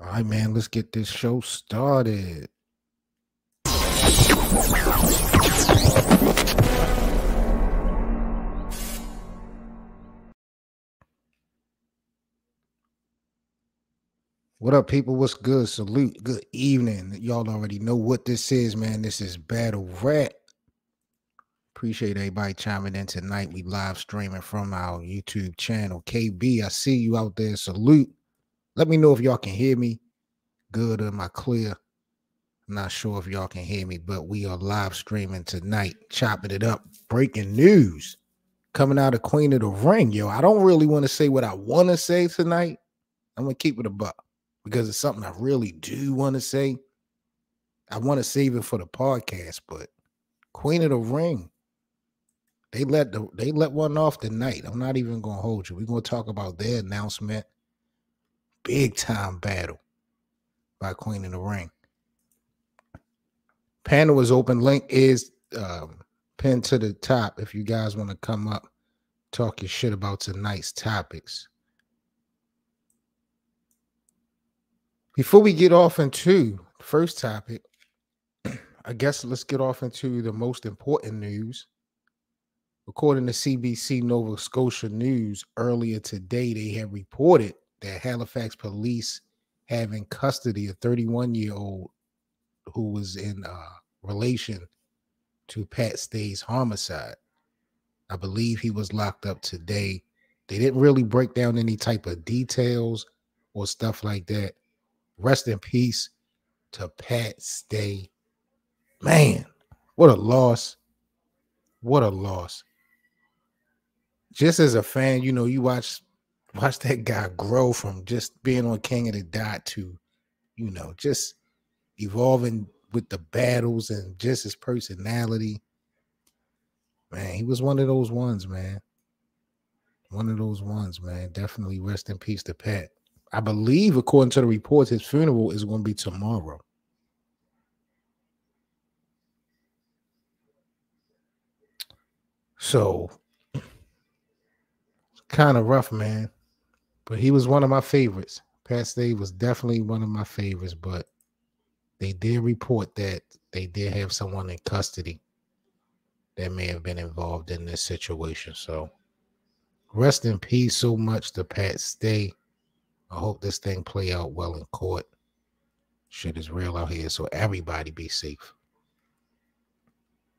All right, man, let's get this show started. What up, people? What's good? Salute. Good evening. Y'all already know what this is, man. This is Battle Rap. Appreciate everybody chiming in tonight. We live streaming from our YouTube channel. KB, I see you out there. Salute. Let me know if y'all can hear me. Good. Am I clear? I'm not sure if y'all can hear me, but we are live streaming tonight, chopping it up. Breaking news coming out of Queen of the Ring. Yo, I don't really want to say what I want to say tonight. I'm gonna keep it a buck because it's something I really do want to say. I want to save it for the podcast, but Queen of the Ring, they let the they let one off tonight. I'm not even gonna hold you. We're gonna talk about their announcement. Big time battle by Queen of the Ring. Panel is open. Link is um, pinned to the top if you guys want to come up, talk your shit about tonight's topics. Before we get off into the first topic, I guess let's get off into the most important news. According to CBC Nova Scotia News, earlier today, they have reported that Halifax police have in custody a 31 year old who was in uh, relation to Pat Stay's homicide. I believe he was locked up today. They didn't really break down any type of details or stuff like that Rest in peace to Pat Stay. Man, what a loss. What a loss. Just as a fan, you know, you watch watch that guy grow from just being on King of the Dot to, you know, just evolving with the battles and just his personality. Man, he was one of those ones, man. One of those ones, man. Definitely rest in peace to Pat. I believe, according to the reports, his funeral is going to be tomorrow. So, kind of rough, man. But he was one of my favorites. Pat Stay was definitely one of my favorites, but they did report that they did have someone in custody that may have been involved in this situation. So, rest in peace so much to Pat Stay. I hope this thing play out well in court. Shit is real out here, so everybody be safe.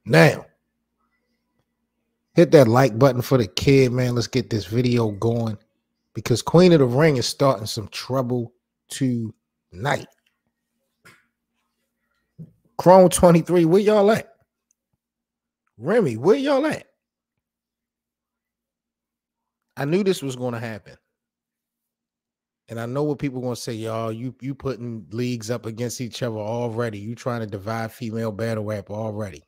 Now, hit that like button for the kid, man. Let's get this video going because Queen of the Ring is starting some trouble tonight. Chrome 23, where y'all at? Remy, where y'all at? I knew this was going to happen and I know what people are gonna say, y'all. You you putting leagues up against each other already. You trying to divide female battle rap already.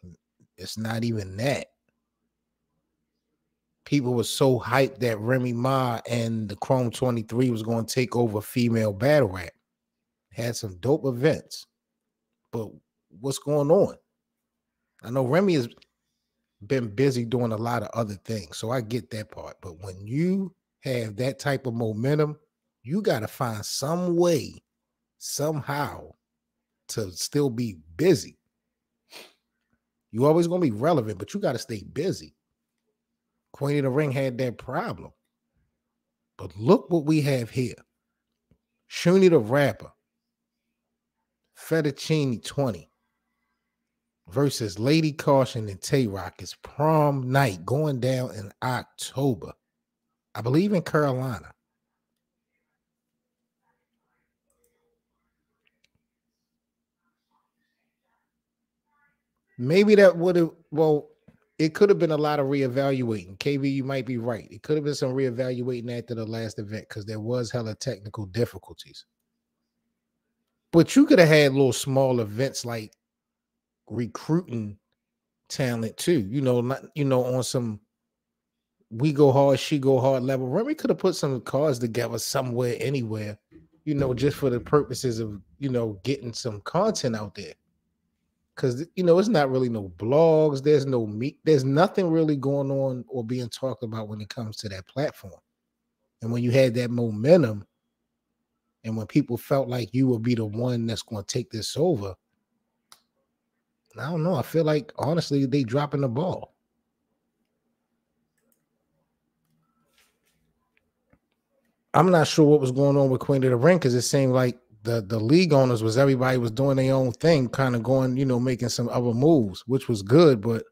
It's not even that. People were so hyped that Remy Ma and the Chrome 23 was going to take over female battle rap. Had some dope events. But what's going on? I know Remy has been busy doing a lot of other things. So I get that part. But when you have that type of momentum, you got to find some way, somehow, to still be busy. You always gonna be relevant, but you got to stay busy. Queen of the Ring had that problem. But look what we have here. Shooney the rapper, Fettuccine 20 versus Lady Caution and Tay Roc is prom night going down in October. I believe in Carolina. Maybe that would have well, it could have been a lot of reevaluating. KB, you might be right. It could have been some reevaluating after the last event because there was hella technical difficulties. But you could have had little small events like recruiting talent too. You know, not you know, on some we go hard, she go hard level. Remy could have put some cards together somewhere, anywhere, you know, just for the purposes of you know getting some content out there because you know it's not really no blogs there's no meet there's nothing really going on or being talked about when it comes to that platform and when you had that momentum And when people felt like you would be the one that's going to take this over, I don't know. I feel like honestly they dropping the ball. I'm not sure what was going on with Queen of the Ring because it seemed like the the league owners was everybody was doing their own thing, kind of going, you know, making some other moves, which was good. But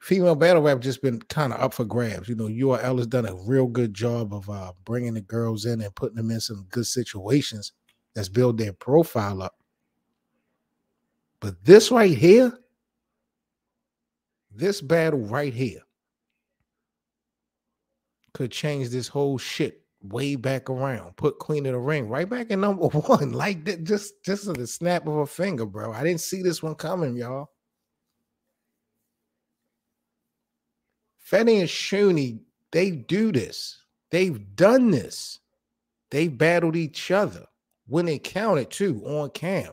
female battle rap just been kind of up for grabs. You know, URL has done a real good job of uh, bringing the girls in and putting them in some good situations that's build their profile up. But this right here, this battle right here, could change this whole shit way back around. Put Queen of the Ring right back in number one, like that, just just a snap of a finger, bro. I didn't see this one coming, y'all. Fetti and Shooney, they do this. They've done this. They battled each other when it counted too on cam.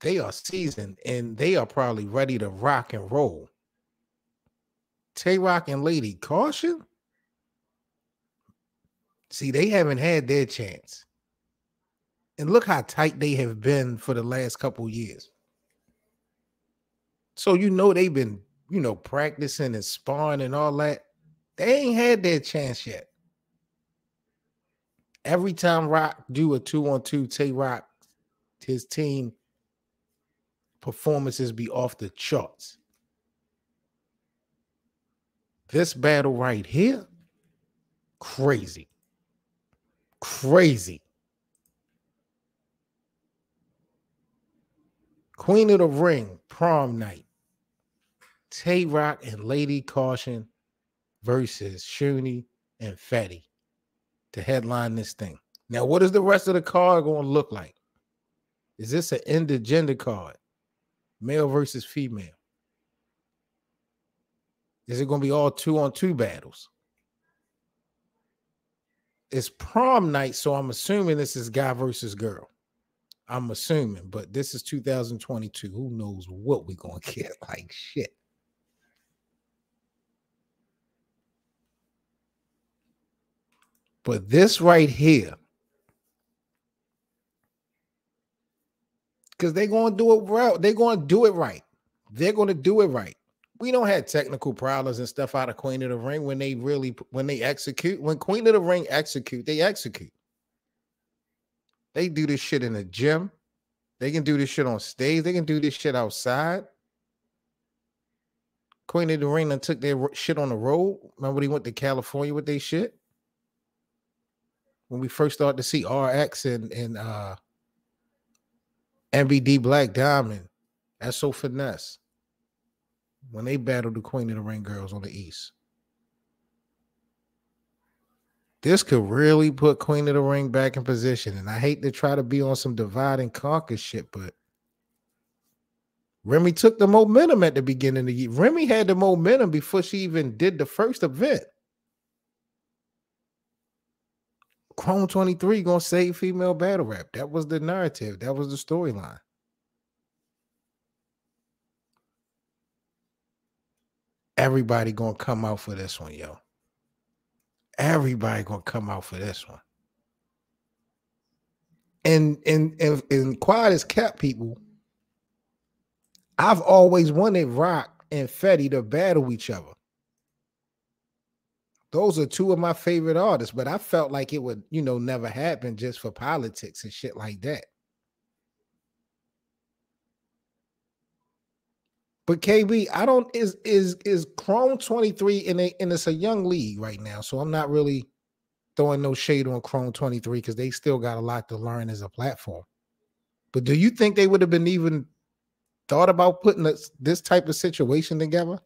They are seasoned and they are probably ready to rock and roll. Tay Roc and Lady Caution. See, they haven't had their chance. And look how tight they have been for the last couple years. So you know they've been, you know, practicing and sparring and all that. They ain't had their chance yet. Every time Roc do a two on two, Tay Roc, his team performances be off the charts. This battle right here, crazy. Crazy. Queen of the Ring, prom night. Tay Roc and Lady Caution versus Shooney and Fetti to headline this thing. Now, what is the rest of the card going to look like? Is this an intergender card? Male versus female? Is it going to be all two on two battles? It's prom night, so I'm assuming this is guy versus girl. I'm assuming, but this is 2022. Who knows what we're to get? Like shit. But this right here, because they're to do it right. They're to do it right. They're to do it right. We don't have technical problems and stuff out of Queen of the Ring when they really when they execute. When Queen of the Ring execute, they execute. They do this shit in the gym. They can do this shit on stage. They can do this shit outside. Queen of the Ring and took their shit on the road. Remember, they went to California with their shit when we first started to see RX and and uh MVD Black Diamond, that's so finesse. When they battled the Queen of the Ring girls on the East. This could really put Queen of the Ring back in position. And I hate to try to be on some divide and conquer shit, but Remy took the momentum at the beginning of the year. Remy had the momentum before she even did the first event. Chrome 23 gonna save female battle rap. That was the narrative. That was the storyline. Everybody gonna come out for this one, yo. Everybody gonna come out for this one. And and and, and quiet as cat people. I've always wanted Roc and Fetti to battle each other. Those are two of my favorite artists, but I felt like it would, you know, never happen just for politics and shit like that. But KB, I don't is is is Chrome 23 in a and it's a young league right now. So I'm not really throwing no shade on Chrome 23 because they still got a lot to learn as a platform. But do you think they would have been even thought about putting this, this type of situation together?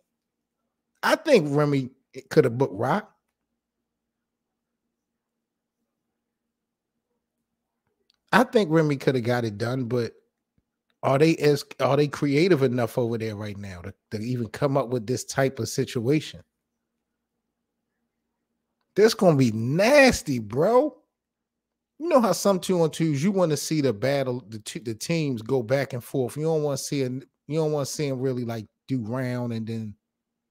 I think Remy could have booked Roc. I think Remy could have got it done, but are they as are they creative enough over there right now to, to even come up with this type of situation? This gonna be nasty, bro. You know how some two on twos you want to see the battle, the two, the teams go back and forth. You don't want to see a, you don't want to see them really like do round and then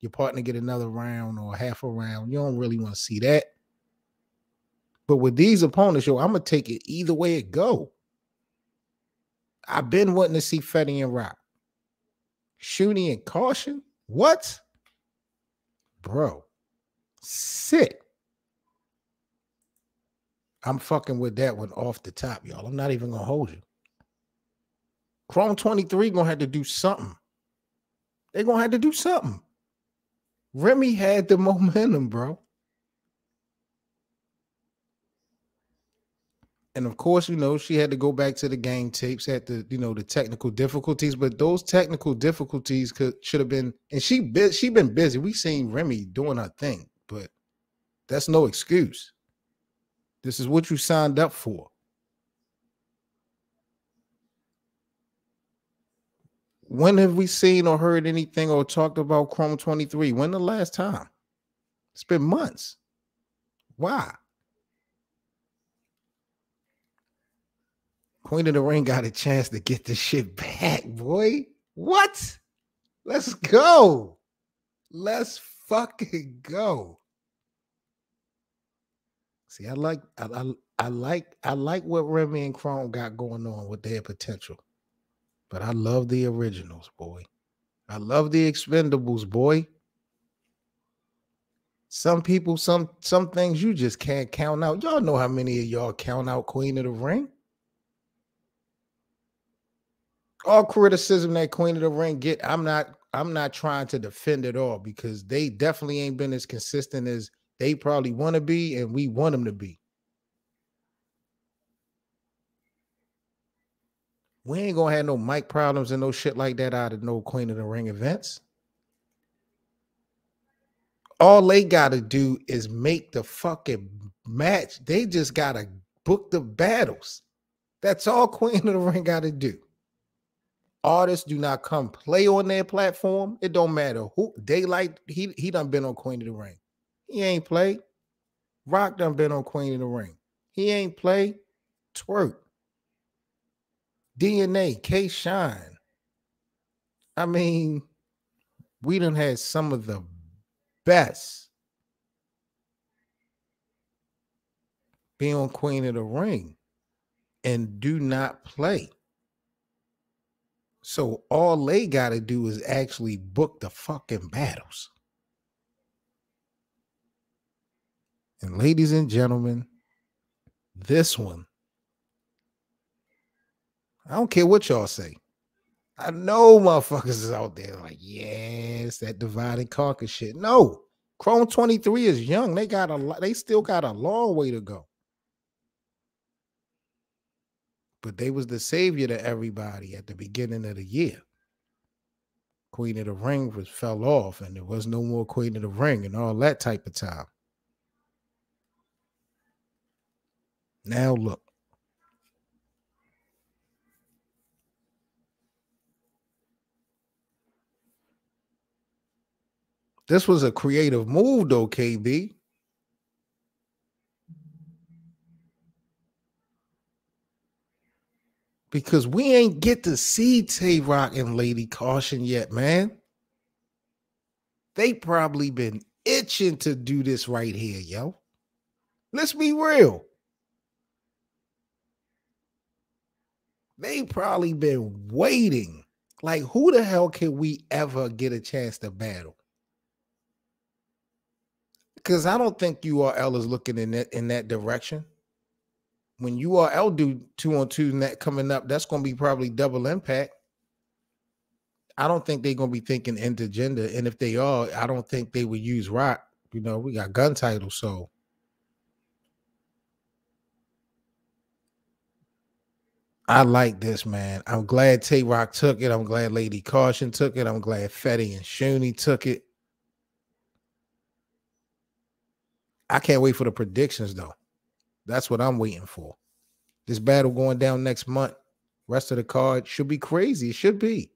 your partner get another round or half a round. You don't really want to see that. But with these opponents, yo, I'm gonna take it either way it go. I've been wanting to see Fetti and Roc. Shooney and Caution? What? Bro, sit. I'm fucking with that one off the top, y'all. I'm not even gonna hold you. Chrome 23 gonna have to do something. They're gonna have to do something. Remy had the momentum, bro. And of course, you know, she had to go back to the game tapes, had the, you know, the technical difficulties, but those technical difficulties could should have been, and she she been busy. We seen Remy doing her thing, but that's no excuse. This is what you signed up for. When have we seen or heard anything or talked about Chrome 23? When the last time? It's been months. Why? Queen of the Ring got a chance to get this shit back, boy. What? Let's go. Let's fucking go. See, I like I, I, I like I like what Remy and Chrome got going on with their potential. But I love the originals, boy. I love the expendables, boy. Some people, some some things you just can't count out. Y'all know how many of y'all count out Queen of the Ring. All criticism that Queen of the Ring get, I'm not I'm not trying to defend it all because they definitely ain't been as consistent as they probably want to be and we want them to be. We ain't gonna have no mic problems and no shit like that out of no Queen of the Ring events. All they gotta do is make the fucking match. They just gotta book the battles. That's all Queen of the Ring gotta do. Artists do not come play on their platform. It don't matter who Daylyt. He he done been on Queen of the Ring. He ain't play. Roc done been on Queen of the Ring. He ain't play. Twork. DNA, K Shine. I mean, we done had some of the best be on Queen of the Ring and do not play. So all they got to do is actually book the fucking battles. And ladies and gentlemen, this one I don't care what y'all say. I know motherfuckers is out there like, yes, that divided conquer shit. No, Chrome 23 is young. They got a they still got a long way to go. But they was the savior to everybody at the beginning of the year. Queen of the Ring was fell off, and there was no more Queen of the Ring and all that type of time. Now look. This was a creative move, though, KB. Because we ain't get to see Tay Roc and Lady Caution yet, man. They probably been itching to do this right here, yo. Let's be real. They probably been waiting. Like, who the hell can we ever get a chance to battle? because I don't think URL is looking in that in that direction. When you URL do two on two net coming up, that's going to be probably double impact. I don't think they're going to be thinking intergender, and if they are, I don't think they would use rock. You know, we got gun titles, so I like this, man. I'm glad Tay Roc took it. I'm glad Lady Caution took it. I'm glad Fetti and Shooney took it. I can't wait for the predictions though. That's what I'm waiting for. This battle going down next month. Rest of the card should be crazy. It should be.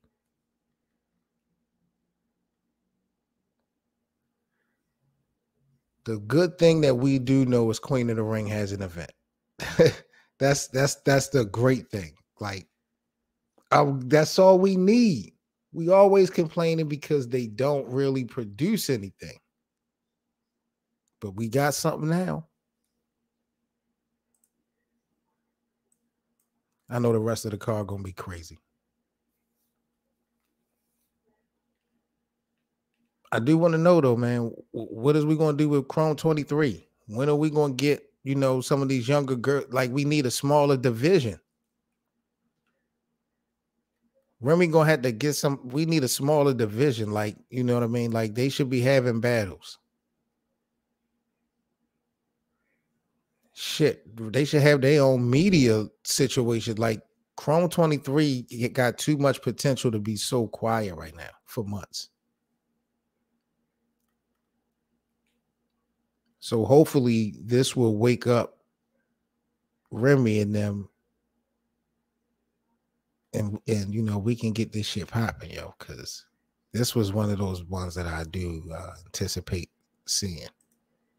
The good thing that we do know is Queen of the Ring has an event. that's that's that's the great thing. Like, I, that's all we need. We always complaining because they don't really produce anything. But we got something now. I know the rest of the car gonna be crazy. I do want to know though, man, what is we gonna do with Chrome 23? When are we gonna get, you know, some of these younger girls? Like we need a smaller division. When we gonna have to get some, we need a smaller division, like you know what I mean? Like they should be having battles. Shit, they should have their own media situation. Like Chrome 23 it got too much potential to be so quiet right now for months. So hopefully this will wake up Remy and them and and you know we can get this shit popping, yo, because this was one of those ones that I do uh, anticipate seeing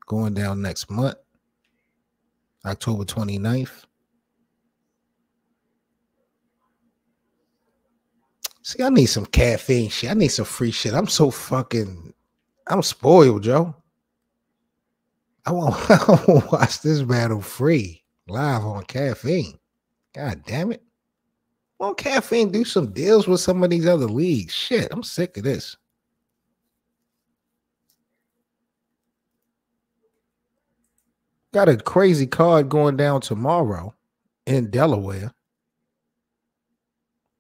going down next month, October 29th. See, I need some caffeine shit. I need some free shit. I'm so fucking I'm spoiled, Joe. I want, I watch this battle free live on caffeine. God damn it. Won't caffeine do some deals with some of these other leagues? Shit, I'm sick of this. Got a crazy card going down tomorrow in Delaware.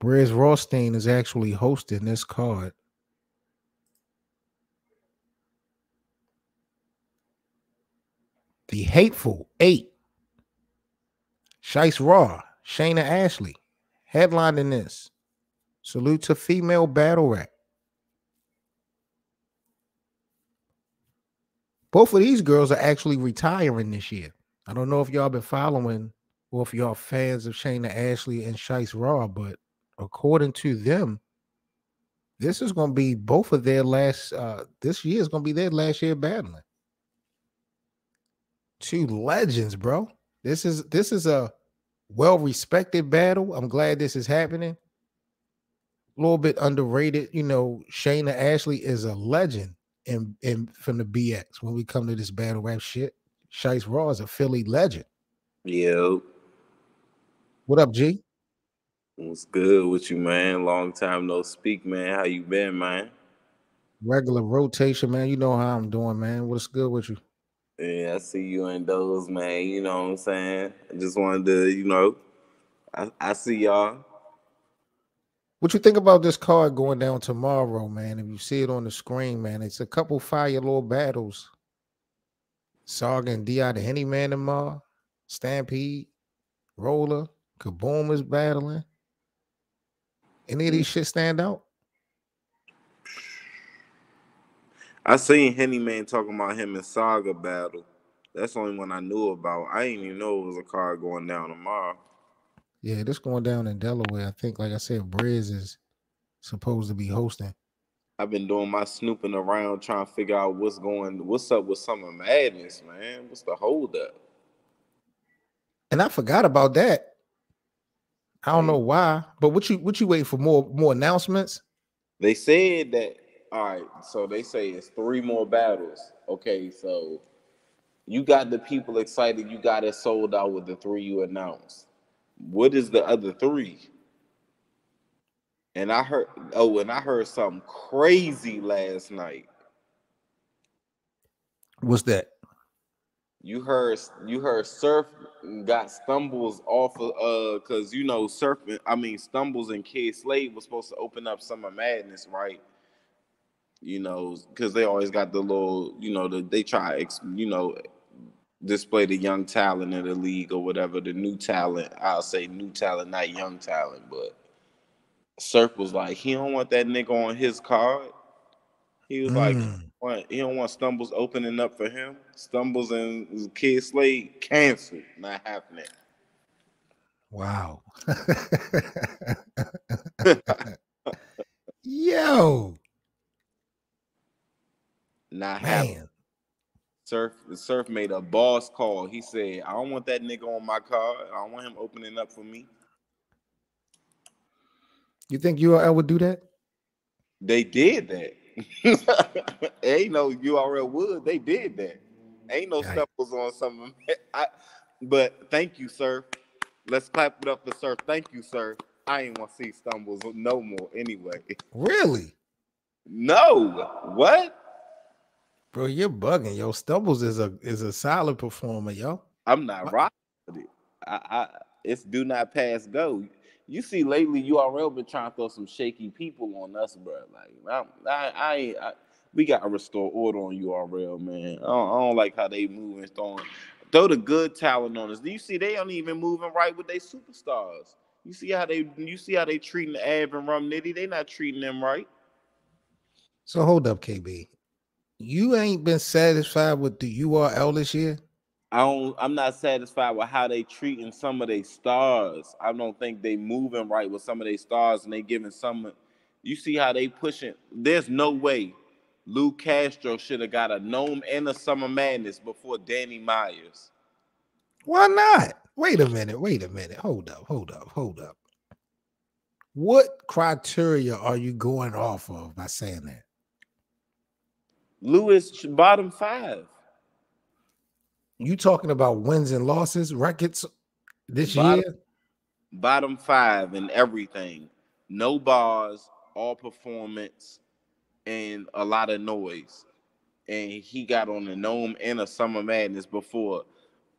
Whereas Rothstein is actually hosting this card. The Hateful Eight. Shice Raw, Shayna Ashley, headlining this. Salute to female battle rap. Both of these girls are actually retiring this year. I don't know if y'all been following or if y'all fans of Shayna Ashley and Shice Raw, but according to them, this is going to be both of their last. Uh, this year is going to be their last year battling two legends, bro. This is this is a well-respected battle. I'm glad this is happening. A little bit underrated, you know. Shayna Ashley is a legend in in from the BX when we come to this battle rap shit. Shice Raw is a Philly legend. Yo. What up, G? What's good with you, man? Long time no speak, man. How you been, man? Regular rotation, man. You know how I'm doing, man. What's good with you? Yeah, I see you in those, man. You know what I'm saying? I just wanted to, you know, I, I see y'all. What you think about this card going down tomorrow, man? If you see it on the screen, man, it's a couple fire little battles. Saga and Di the Henny Man tomorrow, Stampede, Roller, Kaboom is battling. Any of these shit stand out? I seen Henny Man talking about him in Saga battle. That's the only one I knew about. I didn't even know it was a card going down tomorrow. Yeah, this going down in Delaware. I think, like I said, Briz is supposed to be hosting. I've been doing my snooping around trying to figure out what's going, what's up with Summer Madness, man. What's the holdup? And I forgot about that. I don't mm. know why, but what you what you wait for more more announcements? They said that all right, so they say it's three more battles. Okay, so you got the people excited. You got it sold out with the three you announced. What is the other three? And I heard, oh, and I heard something crazy last night. What's that? You heard, you heard Surf got stumbles off of, uh, cause you know Surf, I mean stumbles and Kid Slade was supposed to open up Summer Madness, right? you know, because they always got the little, you know, the, they try, you know, display the young talent in the league or whatever, the new talent. I'll say new talent, not young talent, but Surf was like, he don't want that nigga on his card. He was mm. like, he don't want Stumbles opening up for him. Stumbles and Kid Slade canceled, not happening. Wow. Yo. Not happening. Surf Surf made a boss call. He said, I don't want that nigga on my card. I don't want him opening up for me. You think URL would do that? They did that. Ain't no URL would. They did that. Ain't no stumbles on some. of I, but thank you, sir. Let's clap it up for Surf. Thank you, sir. I ain't want to see Stumbles no more anyway. Really? No. What? Bro, you're bugging. Yo, Stumbles is a is a solid performer, yo. I'm not rocking it. I, I it's do not pass go. You see, lately URL been trying to throw some shaky people on us, bro. Like I, I, I, I we gotta restore order on URL, man. I don't, I don't like how they move and throwing throw the good talent on us. Do you see they don't even moving right with their superstars? You see how they you see how they treating Av and Rum Nitty? They not treating them right. So hold up, KB. You ain't been satisfied with the URL this year? I don't I'm not satisfied with how they treating some of their stars. I don't think they moving right with some of their stars and they giving some you see how they pushing. There's no way Lou Castro should have got a gnome and a summer madness before Danny Myers. Why not? Wait a minute, wait a minute. Hold up, hold up, hold up. What criteria are you going off of by saying that? Lewis bottom five. You talking about wins and losses records this Bottom- year? Bottom five and everything. No bars, all performance, and a lot of noise. And he got on the gnome and a summer madness before.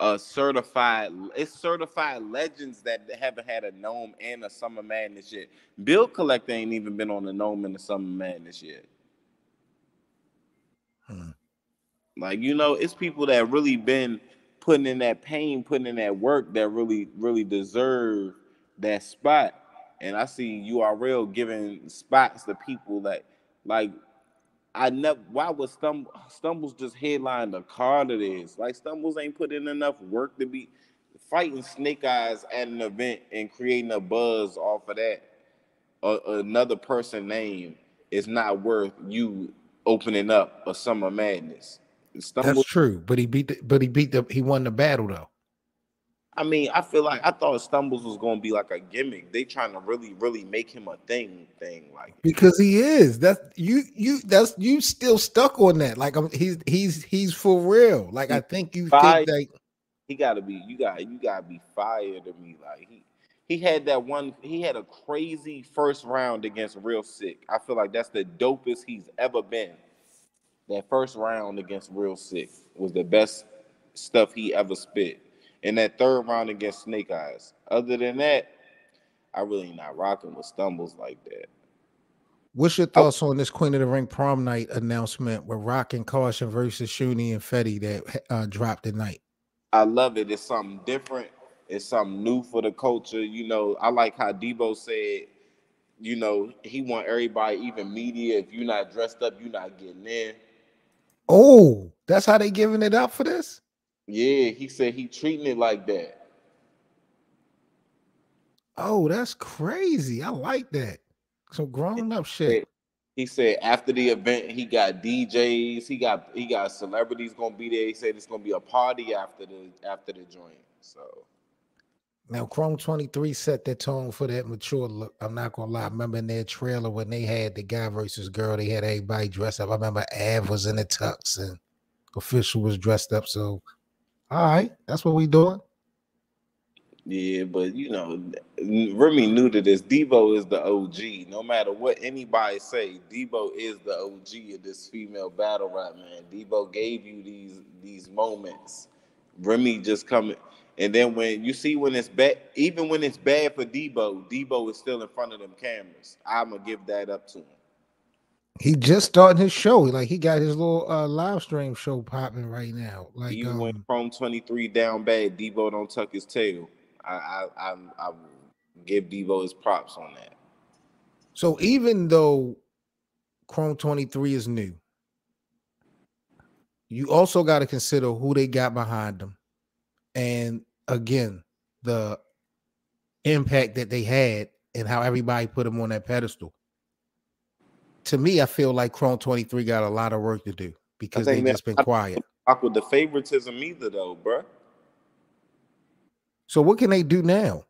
A certified, it's certified legends that haven't had a gnome and a summer madness yet. Bill Collector ain't even been on the gnome and the summer madness yet. Hmm. Like you know, it's people that really been putting in that pain, putting in that work that really, really deserve that spot. And I see URL giving spots to people that like I never why Stumble Stumbles just headline the card it is? Like Stumbles ain't put in enough work to be fighting snake eyes at an event and creating a buzz off of that. Uh, another person name is not worth you opening up a summer madness. Stumbles That's true, but he beat the but he beat the he won the battle though. I mean, I feel like I thought Stumbles was gonna be like a gimmick. They trying to really, really make him a thing, thing. Like Because he is. That's you you that's you still stuck on that. Like I'm he's he's he's for real. Like I think you Fine. think that he gotta be, you got, you gotta be fired to me. Like he, he had that one. He had a crazy first round against Real Sick. I feel like that's the dopest he's ever been. That first round against Real Sick was the best stuff he ever spit. And that third round against Snake Eyes. Other than that, I really not rocking with stumbles like that. What's your thoughts on this Queen of the Ring prom night announcement with Roc and Caution versus Shooney and Fetti that uh, dropped tonight? I love it. It's something different. It's something new for the culture. You know, I like how Debo said, you know, he want everybody, even media, if you're not dressed up, you're not getting in. Oh, that's how they giving it up for this? Yeah, he said he treating it like that. Oh, that's crazy. I like that. Some grown up shit. He said after the event, he got DJs, he got he got celebrities gonna be there. He said it's gonna be a party after the after the joint. So Now, Chrome 23 set the tone for that mature look. I'm not gonna lie. I remember in their trailer when they had the guy versus girl, they had everybody dressed up. I remember Av was in the tux and official was dressed up. So, all right, that's what we doing. yeah, but you know, Remy knew to this. Debo is the OG. No matter what anybody say, Debo is the OG of this female battle rap man. Debo gave you these these moments. Remy just coming, and then when you see when it's bad, even when it's bad for Debo, Debo is still in front of them cameras. I'm gonna give that up to him. He just starting his show. Like he got his little uh, live stream show popping right now. Like Even when um, Chrome 23 down bad, Debo don't tuck his tail. I I I, I give Debo his props on that. so even though Chrome 23 is new, you also got to consider who they got behind them. And again, the impact that they had and how everybody put them on that pedestal. To me, I feel like Chrome 23 got a lot of work to do because they've just been quiet. Rock with the favoritism either though, bruh. So what can they do now?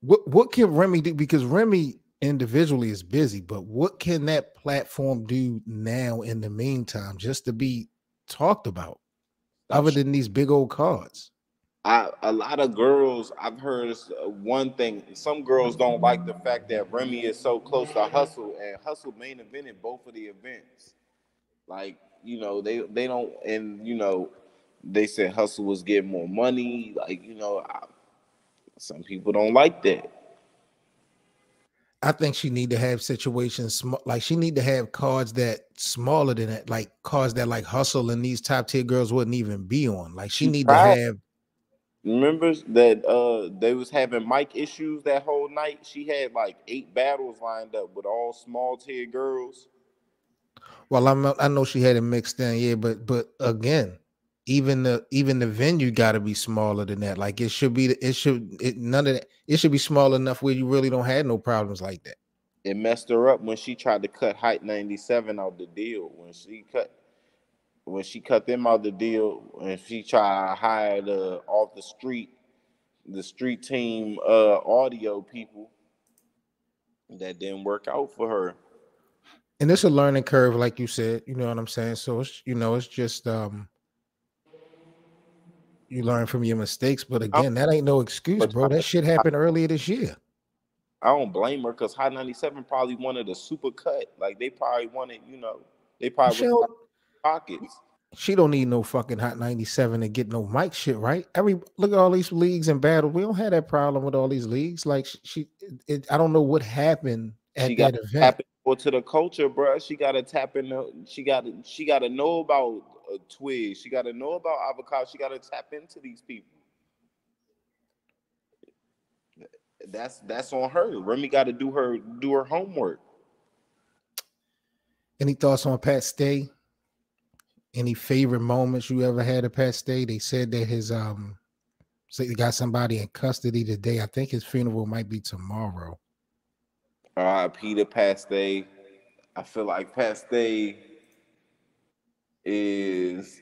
What what can Remy do? Because Remy individually is busy, but what can that platform do now in the meantime just to be talked about, other than these big old cards? I a lot of girls I've heard uh, one thing. Some girls don't like the fact that Remy is so close to Hustle, and Hustle main evented both of the events. Like you know, they they don't, and you know, they said Hustle was getting more money. Like you know, I, some people don't like that. I think she need to have situations like she need to have cards that smaller than that, like cards that like hustle and these top tier girls wouldn't even be on. Like she, she need tried. to have. Remember that uh they was having mic issues that whole night. She had like eight battles lined up with all small tier girls. Well, I'm I know she had it mixed in, yeah, but but again, even the even the venue got to be smaller than that. Like it should be. It should. It none of that. It should be small enough where you really don't have no problems like that. It messed her up when she tried to cut Hot 97 out the deal. When she cut, when she cut them out the deal, and she tried to hire the off the street, the street team uh audio people, that didn't work out for her. And it's a learning curve, like you said. You know what I'm saying. So it's you know it's just um you learn from your mistakes. But again, that ain't no excuse, bro. That shit happened earlier this year. I don't blame her because Hot 97 probably wanted a super cut. Like they probably wanted, you know, they probably pockets. She don't need no fucking Hot 97 to get no mic shit, right? Every look at all these leagues and battles. We don't have that problem with all these leagues. Like she, it, I don't know what happened at she that event. Or to the culture, bro. She got to tap in. The, she got to. She got to know about uh, a twig. She got to know about avocado. She got to tap into these people. That's that's on her. Remy got to do her do her homework. Any thoughts on Pat Stay? Any favorite moments you ever had of Pat Stay? They said that his um, so he got somebody in custody today. I think his funeral might be tomorrow. All right, Peter Stay. I feel like Pat Stay is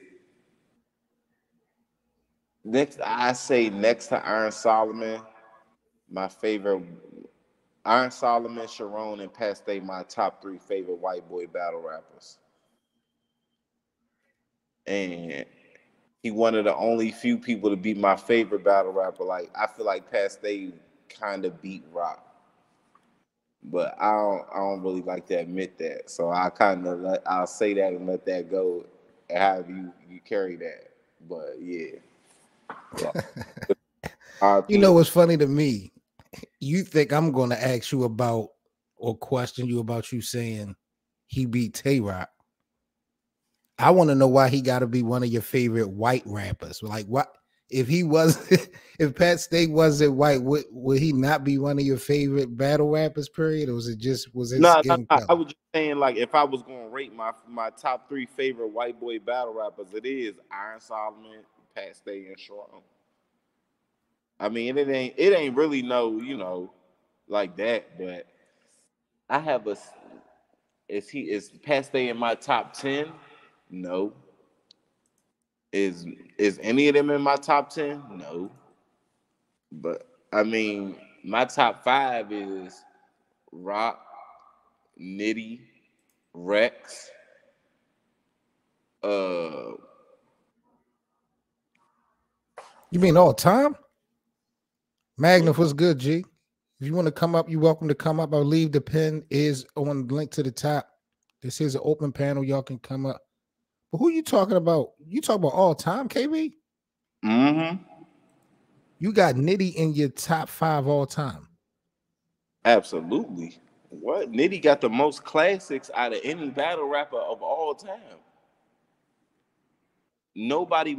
next. I say next to Iron Solomon, my favorite. Iron Solomon, Charron, and Pat Stay, my top three favorite white boy battle rappers. And he one of the only few people to be my favorite battle rapper. Like I feel like Pat Stay kind of beat Roc but I don't I don't really like to admit that. So I kind of let I'll say that and let that go and have you you carry that. But yeah. yeah. you know what's funny to me? You think I'm gonna ask you about or question you about you saying he beat Tay Roc. I want to know why he got to be one of your favorite white rappers. Like what if he was if Pat Stay wasn't white, would would he not be one of your favorite battle rappers? Period, or was it just was it? No, nah, nah, I was just saying like if I was going to rate my my top three favorite white boy battle rappers, it is Iron Solomon, Pat Stay, and Charron. I mean, it ain't it ain't really no you know like that, but I have a. Is he is Pat Stay in my top ten? No. Is is any of them in my top 10? No. But I mean, my top five is Roc, Nitty, Rex, uh You mean all time? Magnus was good, G. If you want to come up, you're welcome to come up. I believe the pin is on the link to the top. This is an open panel. Y'all can come up. But who you talking about? You talk about all time, KB? Mm-hmm. You got Nitty in your top five all time. Absolutely. What Nitty got the most classics out of any battle rapper of all time. Nobody,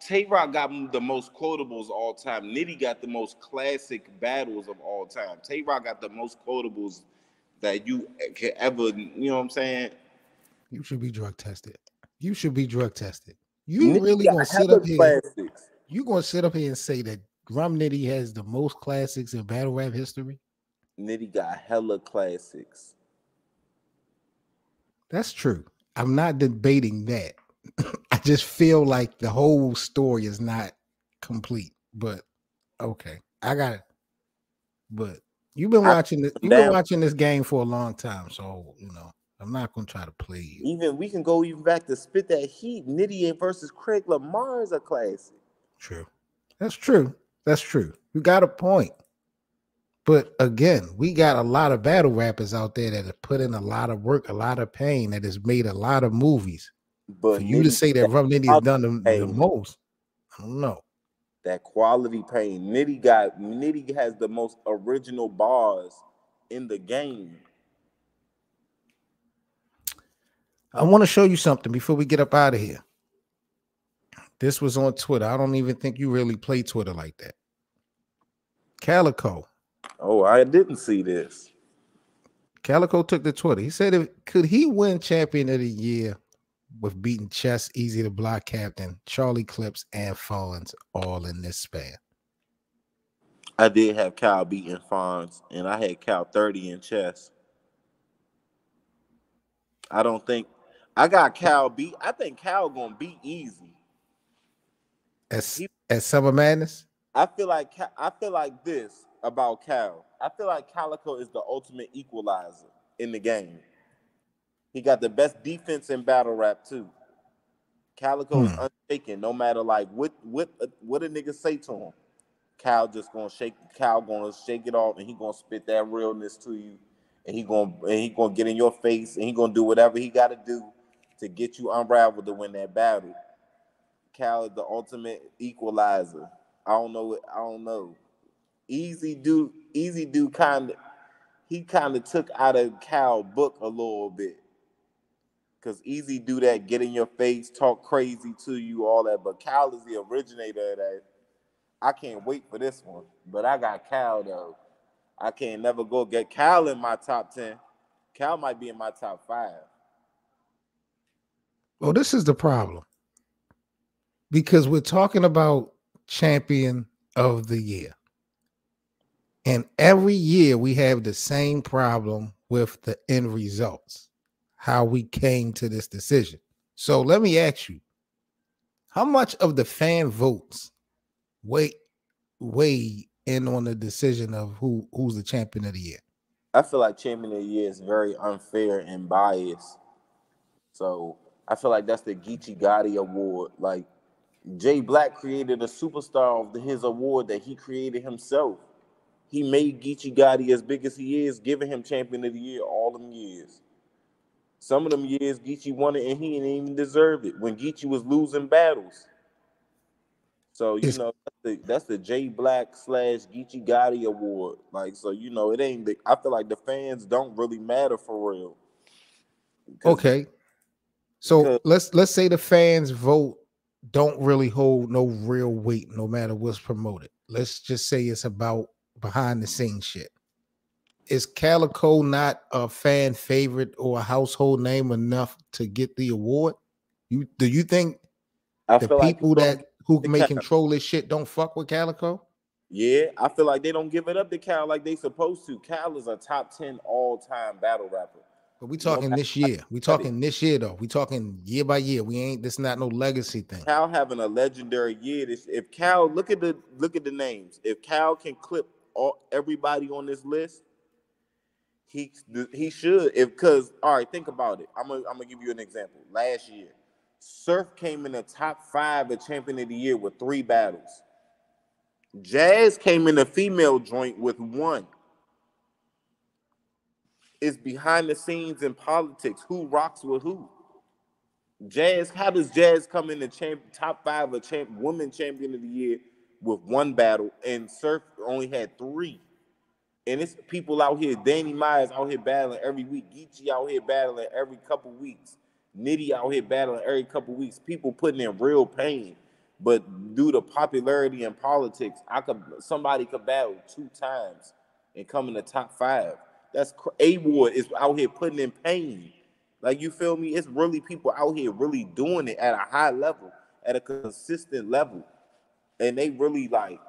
Tay Roc got the most quotables all time. Nitty got the most classic battles of all time. Tay Roc got the most quotables that you can ever, you know what I'm saying? You should be drug tested. You should be drug tested. You really gonna sit up here? Classics. You gonna sit up here and say that Rum Nitty has the most classics in battle rap history? Nitty got hella classics. That's true. I'm not debating that. I just feel like the whole story is not complete. But okay, I got it. But you've been watching this. You've been watching this game for a long time, so you know. I'm not gonna try to play you. Even we can go even back to spit that heat. Nitty versus Craig Lamar is a classic. True. That's true. That's true. You got a point. But again, we got a lot of battle rappers out there that have put in a lot of work, a lot of pain, that has made a lot of movies. But For you to say that Rum Nitty has done the, the most, I don't know. that quality pain. Nitty got Nitty has the most original bars in the game. I want to show you something before we get up out of here. This was on Twitter. I don't even think you really play Twitter like that. Calicoe. Oh, I didn't see this. Calicoe took the Twitter. He said, if, "Could he win Champion of the Year with beating Chess, Eazy the Block Captain, Charlie Clips, and Fonz all in this span?" I did have Cal beating Fonz, and I had Cal 30 in chess. I don't think I got Cal beat. I think Cal gonna beat easy. As He- as Summer Madness. I feel like I feel like this about Cal. I feel like Calicoe is the ultimate equalizer in the game. He got the best defense in battle rap too. Calicoe is Hmm. unshaken, no matter like what what what a nigga say to him. Cal just gonna shake. Cal gonna shake it off, and he gonna spit that realness to you, and he gonna and he gonna get in your face, and he gonna do whatever he got to do to get you unraveled to win that battle. Cal is the ultimate equalizer. I don't know. I don't know. Easy do. Easy do. Kind of. He kind of took out of Cal book a little bit. Cause easy do that, get in your face, talk crazy to you, all that. But Cal is the originator of that. I can't wait for this one. But I got Cal though. I can't never go get Cal in my top ten. Cal might be in my top five. Well, this is the problem because we're talking about champion of the year. And every year we have the same problem with the end results, how we came to this decision. So let me ask you, how much of the fan votes weigh weigh in on the decision of who who's the champion of the year? I feel like champion of the year is very unfair and biased. So I feel like that's the Geechi Gotti award. Like Jay Black created a superstar of his award that he created himself. He made Geechi Gotti as big as he is, giving him champion of the year all them years. Some of them years Geechi won it and he didn't even deserve it when Geechi was losing battles. So you know that's the, that's the Jay Black slash Geechi Gotti award. Like so, you know it ain't. The, I feel like the fans don't really matter for real. Okay. So because- let's let's say the fans vote don't really hold no real weight no matter what's promoted. Let's just say it's about behind the scenes shit. Is Calicoe not a fan favorite or a household name enough to get the award? You do you think I the like people people that who may Cal- control this shit don't fuck with Calicoe? yeah, I feel like they don't give it up to Cal like they supposed to. Cal is a top ten all time battle rapper. But we talking this year. We talking this year though. We talking year by year. We ain't this not no legacy thing. Cal having a legendary year. This, if Cal look at the look at the names, if Cal can clip all everybody on this list, he he should. If because all right, think about it. I'm gonna I'm gonna give you an example. Last year, Surf came in the top five of champion of the year with three battles. Jazz came in the female joint with one. It's behind the scenes in politics. Who rocks with who? Jazz, how does Jazz come in the champ, top five of champ, women champion of the year with one battle, and Surf only had three? And it's people out here. Danny Myers out here battling every week. Geechi out here battling every couple weeks. Nitty out here battling every couple weeks. People putting in real pain, but due to popularity and politics, I could somebody could battle two times and come in the top five. That's A Ward is out here putting in pain. Like you feel me? It's really people out here really doing it at a high level, at a consistent level, and they really like.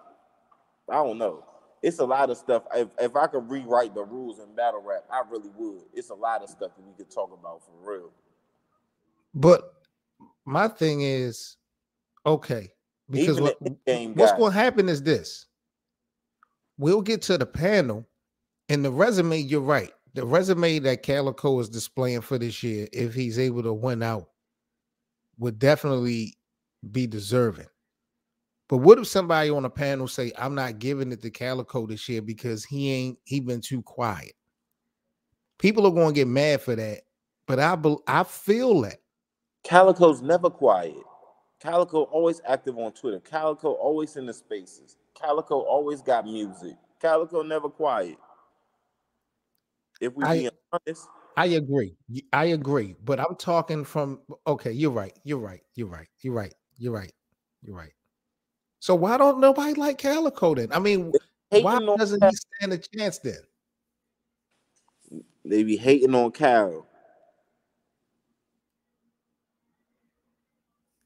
I don't know. It's a lot of stuff. If if I could rewrite the rules in battle rap, I really would. It's a lot of stuff that we could talk about for real. But my thing is, okay, because what, what's going to happen is this: we'll get to the panel, and the resume. You're right. The resume that Calicoe is displaying for this year, if he's able to win out, would definitely be deserving. But what if somebody on a panel say, "I'm not giving it to Calicoe this year because he ain't he been too quiet"? People are going to get mad for that, but I I feel that Calicoe's never quiet. Calicoe always active on Twitter. Calicoe always in the spaces. Calicoe always got music. Calicoe never quiet. If we I, being honest, I agree. I agree. But I'm talking from okay, you're right. You're right. You're right. You're right. You're right. You're right. So why don't nobody like Calicoe then? I mean, why doesn't he stand a chance then? They be hating on Cal.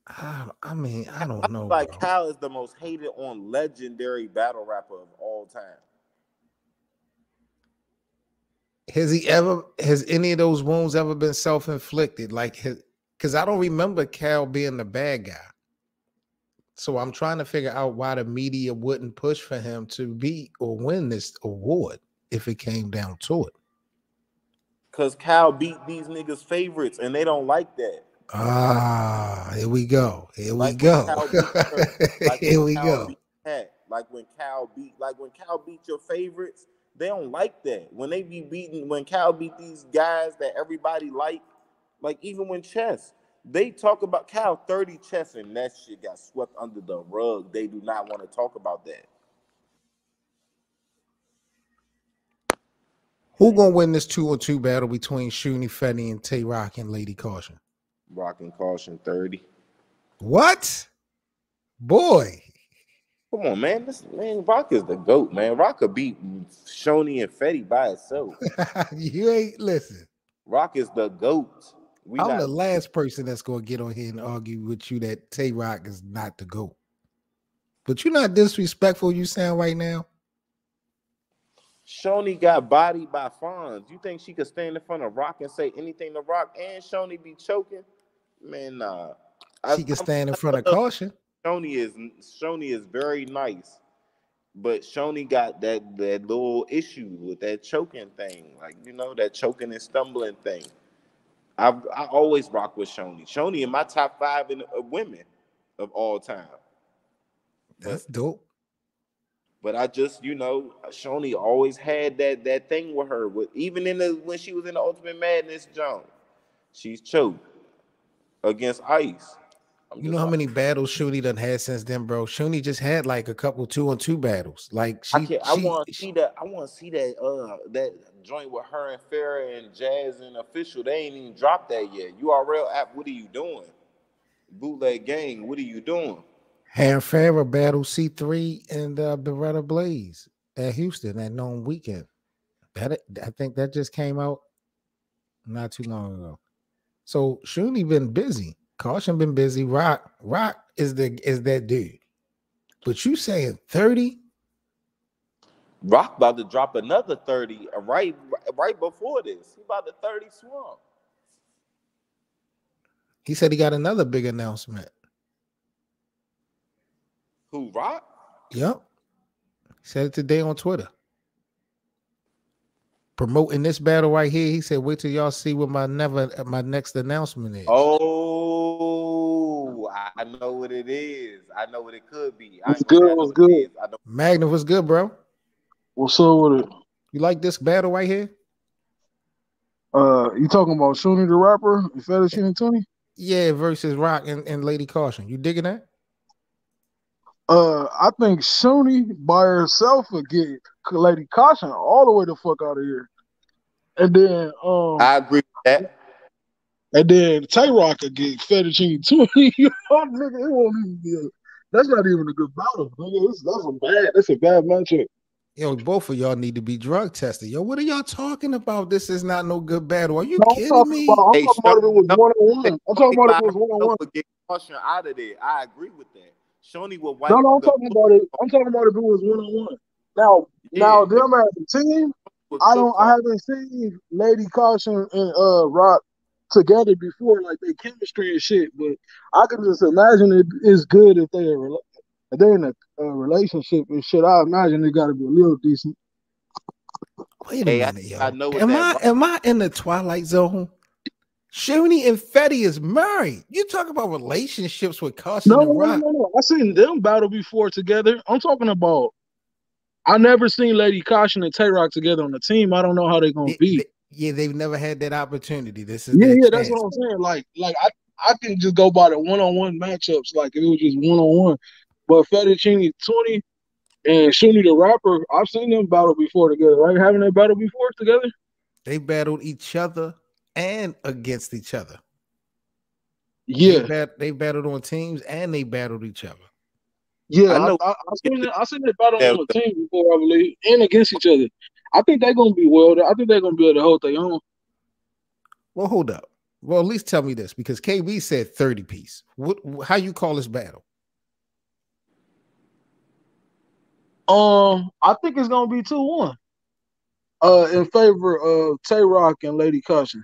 I, I mean, I don't know. like bro. Cal is the most hated on legendary battle rapper of all time. Has he ever? Has any of those wounds ever been self inflicted? Like his? Because I don't remember Cal being the bad guy. So I'm trying to figure out why the media wouldn't push for him to be or win this award if it came down to it. Cause Cal beat these niggas favorites and they don't like that. Ah, here we go. Here like we go. like here we Cal go. Like when Cal beat, like when Cal beat your favorites, they don't like that. When they be beating, when Cal beat these guys that everybody like, like even when chess, they talk about Cal 30 chess and that shit got swept under the rug. They do not want to talk about that. Who gonna win this two on two battle between Shooney Fetti and Tay Roc and Lady Caution? Roc and Caution 30. What? Boy. Come on, man. This man, Roc is the GOAT, man. Roc could beat Shooney and Fetti by itself. you ain't listen. Roc is the GOAT. We I'm not, the last person that's gonna get on here and argue with you that Tay Roc is not the GOAT. But you're not disrespectful, you sound right now. Shooney got bodied by Fonz. You think she could stand in front of Roc and say anything to Roc and Shooney be choking? Man, nah. She I, can stand in front of caution. Shooney is Shooney is very nice, but Shooney got that that little issue with that choking thing, like you know that choking and stumbling thing. I I always rock with Shooney. Shooney in my top five in uh, women of all time. That's but, dope. But I just, you know, Shooney always had that that thing with her. With even in the when she was in the Ultimate Madness Jones, she's choked against Ice. I'm you know how like, many battles Shooney done had since then, bro? Shooney just had like a couple two on two battles. Like she, I, she, I want to see that. I want to see that. Uh, that joint with her and Farrah and Jazz and official. They ain't even dropped that yet. URL app. What are you doing? Bootleg gang. What are you doing? Her and Farrah battle C three and uh, Beretta Blaze at Houston that known weekend. That I think that just came out not too long ago. So Shooney been busy. Caution been busy. Roc, Roc is the is that dude. But you saying 30? Roc about to drop another 30 uh, right right before this. He about to 30 swamp. He said he got another big announcement. Who Roc? Yep. He said it today on Twitter promoting this battle right here. He said, "Wait till y'all see what my never my next announcement is." Oh, I know what it is. I know what it could be. What's good? What's good? Magna, what's good, bro? What's up with it? You like this battle right here? Uh, you talking about Shooney the rapper, Fettuccine Tony? Yeah, versus Roc and, and Lady Caution. You digging that? Uh, I think Shooney by herself would get Lady Caution all the way the fuck out of here. And then um I agree with that. And then Tay Roc could get Fettuccine too. you know, nigga, it won't even be a, that's not even a good battle, nigga. That's, that's a bad that's a bad matchup. Yo, both of y'all need to be drug tested. Yo, what are y'all talking about? This is not no good battle. Are you no, kidding I'm me? About, I'm hey, talking about if it was one on one. I'm talking about it was one on one. Get caution out of there. I agree with that. Shooney will wipe. No, no, I'm talking about it. I'm talking about if it was one on one. Now, yeah. now them as a team, I don't. I haven't seen Lady Caution and uh Roc together before, like they chemistry and shit. But I can just imagine it is good if they are if they're in a, a, relationship and shit. I imagine it got to be a little decent. Wait a hey, minute, I, yo. I know am I am I in the twilight zone? Shooney and Fetti is married. You talk about relationships with Caution No, and no, Roc. no, no. I seen them battle before together. I'm talking about. I never seen Lady Caution and Tay Roc together on the team. I don't know how they gonna They- be. They- yeah, they've never had that opportunity. This is Yeah, their yeah, that's what I'm saying. Like, like I, I can just go by the one-on-one matchups. Like if it was just one-on-one. But Fettuccine 20 and Shooney the rapper, I've seen them battle before together. Right? Haven't they battled before together? They battled each other and against each other. Yeah, They, bat- they battled on teams and they battled each other. yeah. I I, know- I, I seen it. I seen it battle Yeah, on the team before, I believe, and against each other. I think they're gonna be well. I think they're gonna be able to hold their own. Well, hold up. Well, at least tell me this because KB said 30 piece. What how you call this battle? Um, I think it's gonna be two one. Uh, in favor of Tay Roc and Lady Caution,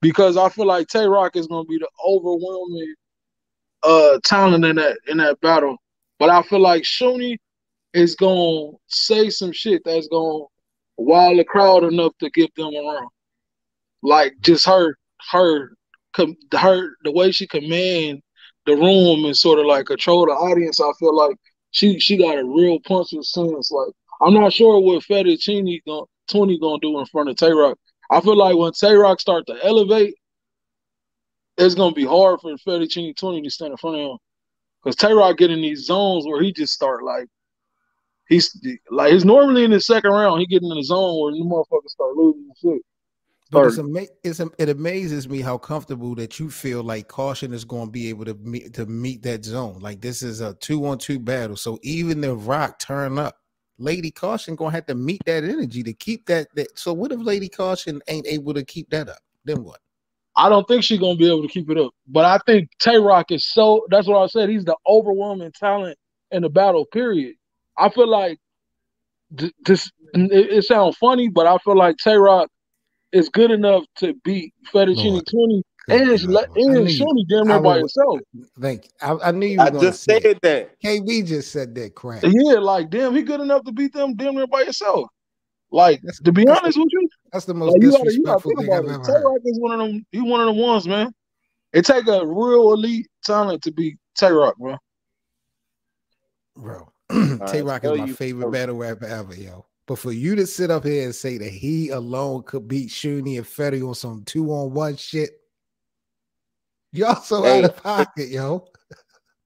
because I feel like Tay Roc is gonna be the overwhelming uh talent in that in that battle. But I feel like Shooney is gonna say some shit that's gonna wild the crowd enough to get them around. Like just her her com- her the way she command the room and sort of like control the audience. I feel like she she got a real punch of sense. Like I'm not sure what Fettuccine gonna twenty gonna do in front of Tay Roc. I feel like when Tay Roc start to elevate, it's gonna be hard for Fettuccine twenty to stand in front of him. Cause Tay Roc get in these zones where he just start like he's like he's normally in the second round. He getting in the zone where the motherfuckers start losing shit. But it's, ama- it's it amazes me how comfortable that you feel like caution is going to be able to meet to meet that zone. Like this is a two on two battle. So even if Roc turn up, Lady Caution gonna have to meet that energy to keep that. that so what if Lady Caution ain't able to keep that up? Then what? I don't think she's gonna be able to keep it up. But I think Tay Roc is so that's what I said. He's the overwhelming talent in the battle, period. I feel like th- this it, it sounds funny, but I feel like Tay Roc is good enough to beat Fettuccine Lord. 20 and, God. Le- I and knew you- damn near by would- himself. Thank you. I, I knew you were I gonna just say said it. that. KB just said that crap. Yeah, like damn, he good enough to beat them damn near by yourself. Like That's- to be that's- honest with you, That's the most Like, you gotta, you gotta disrespectful thing I've it. ever Tay heard. Roc is one of them. He one of the ones, man. It take a real elite talent to beat Tay Roc, bro. bro. Right, Tay Roc is my you- favorite battle rapper ever, yo. But for you to sit up here and say that he alone could beat Shooney and Fetti on some two on one shit, y'all so Hey. out of pocket, yo.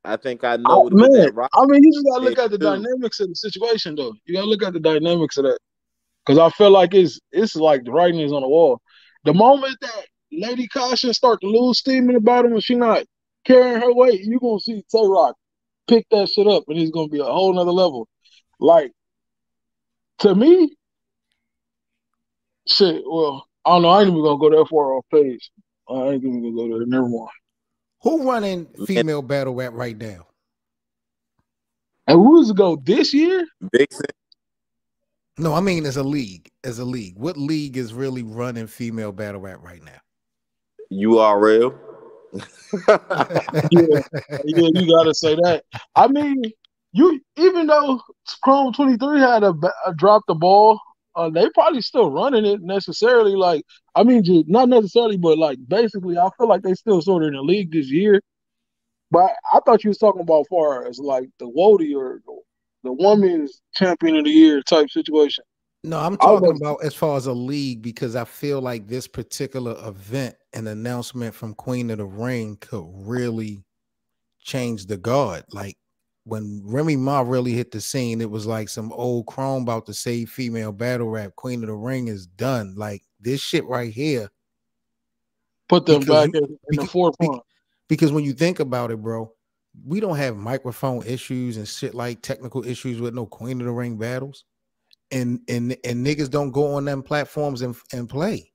I think I I, know what man, that. I mean, you just gotta look at the too. dynamics of the situation, though. You gotta look at the dynamics of that, because I feel like it's it's like the writing is on the wall. The moment that Lady Caution start to lose steam in the battle and she not carrying her weight, you gonna see Tay Roc pick that shit up, and it's gonna be a whole nother level. Like to me, shit. Well, I don't know. I ain't even gonna go that far off page. I ain't even gonna go there. Never mind. Who running female battle rap right now? And who's to go this year? Vixen. No, I mean as a league. As a league. What league is really running female battle rap right now? URL. Yeah, yeah, you gotta say that. I mean, you even though Chrome Twenty Three had a, a drop the ball, uh, they probably still running it necessarily. Like, I mean, just, not necessarily, but like basically, I feel like they still sort of in the league this year. But I thought you was talking about far as like the Wody or the, the women's champion of the year type situation. No, I'm I was talking about as far as a league because I feel like this particular event, an announcement from Queen of the Ring could really change the guard. Like when Remy Ma really hit the scene, it was like some old chrome about to save female battle rap. Queen of the Ring is done. Like this shit right here. Put them Because back you- in, in the forefront. Because when you think about it, bro, we don't have microphone issues and shit like technical issues with no Queen of the Ring battles. And and and niggas don't go on them platforms and, and play.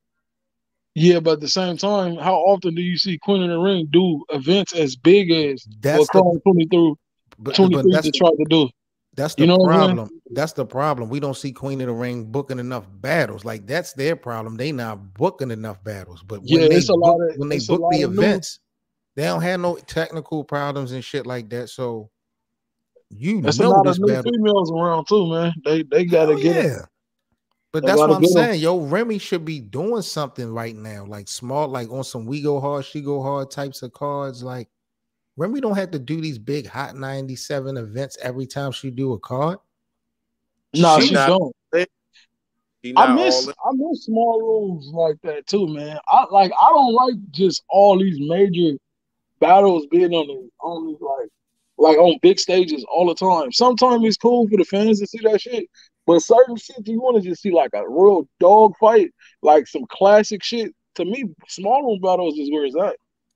Yeah, but at the same time, how often do you see Queen of the Ring do events as big as That's what the Chrome Twenty Three but, but that's to the, try to do? that's the you know what I'm saying? problem. That's the problem. We don't see Queen of the Ring booking enough battles. Like that's their problem. They not booking enough battles. But when Yeah, they it's a lot book- of- when they book the new- events, they don't have no technical problems and shit like that. So you There's a know lot this of new battle. females around too, man. They they gotta get it. Yeah. But that's what I'm saying. Yo, Remy should be doing something right now, like small, like on some we go hard, she go hard types of cards. Like Remy don't have to do these big hot 97 events every time she do a card. No, she, she don't. I miss I miss small rooms like that too, man. I like I don't like just all these major battles being on the on these like like on big stages all the time. Sometimes it's cool for the fans to see that shit, but certain shit you want to just see like a real dog fight, like some classic shit. To me, small room battles is where it's at.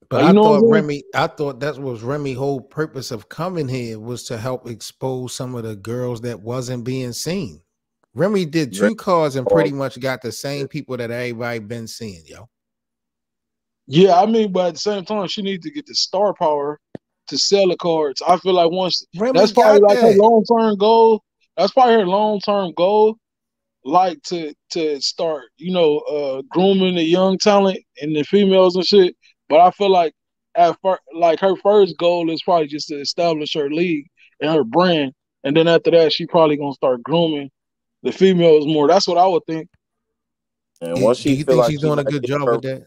But like, I thought Remy, I thought that was Remy' whole purpose of coming here was to help expose some of the girls that wasn't being seen. Remy did two cards and pretty oh. much got the same people that everybody been seeing, yo. Yeah, I mean, but at the same time, she needs to get the star power to sell the cards. I feel like once Remy that's probably like that. her long term goal. That's probably her long term goal, like to to start, you know, uh grooming the young talent and the females and shit. But I feel like at first, like her first goal is probably just to establish her league and her brand, and then after that, she probably gonna start grooming the females more. That's what I would think. And once she, do you think like she's doing a good job with that?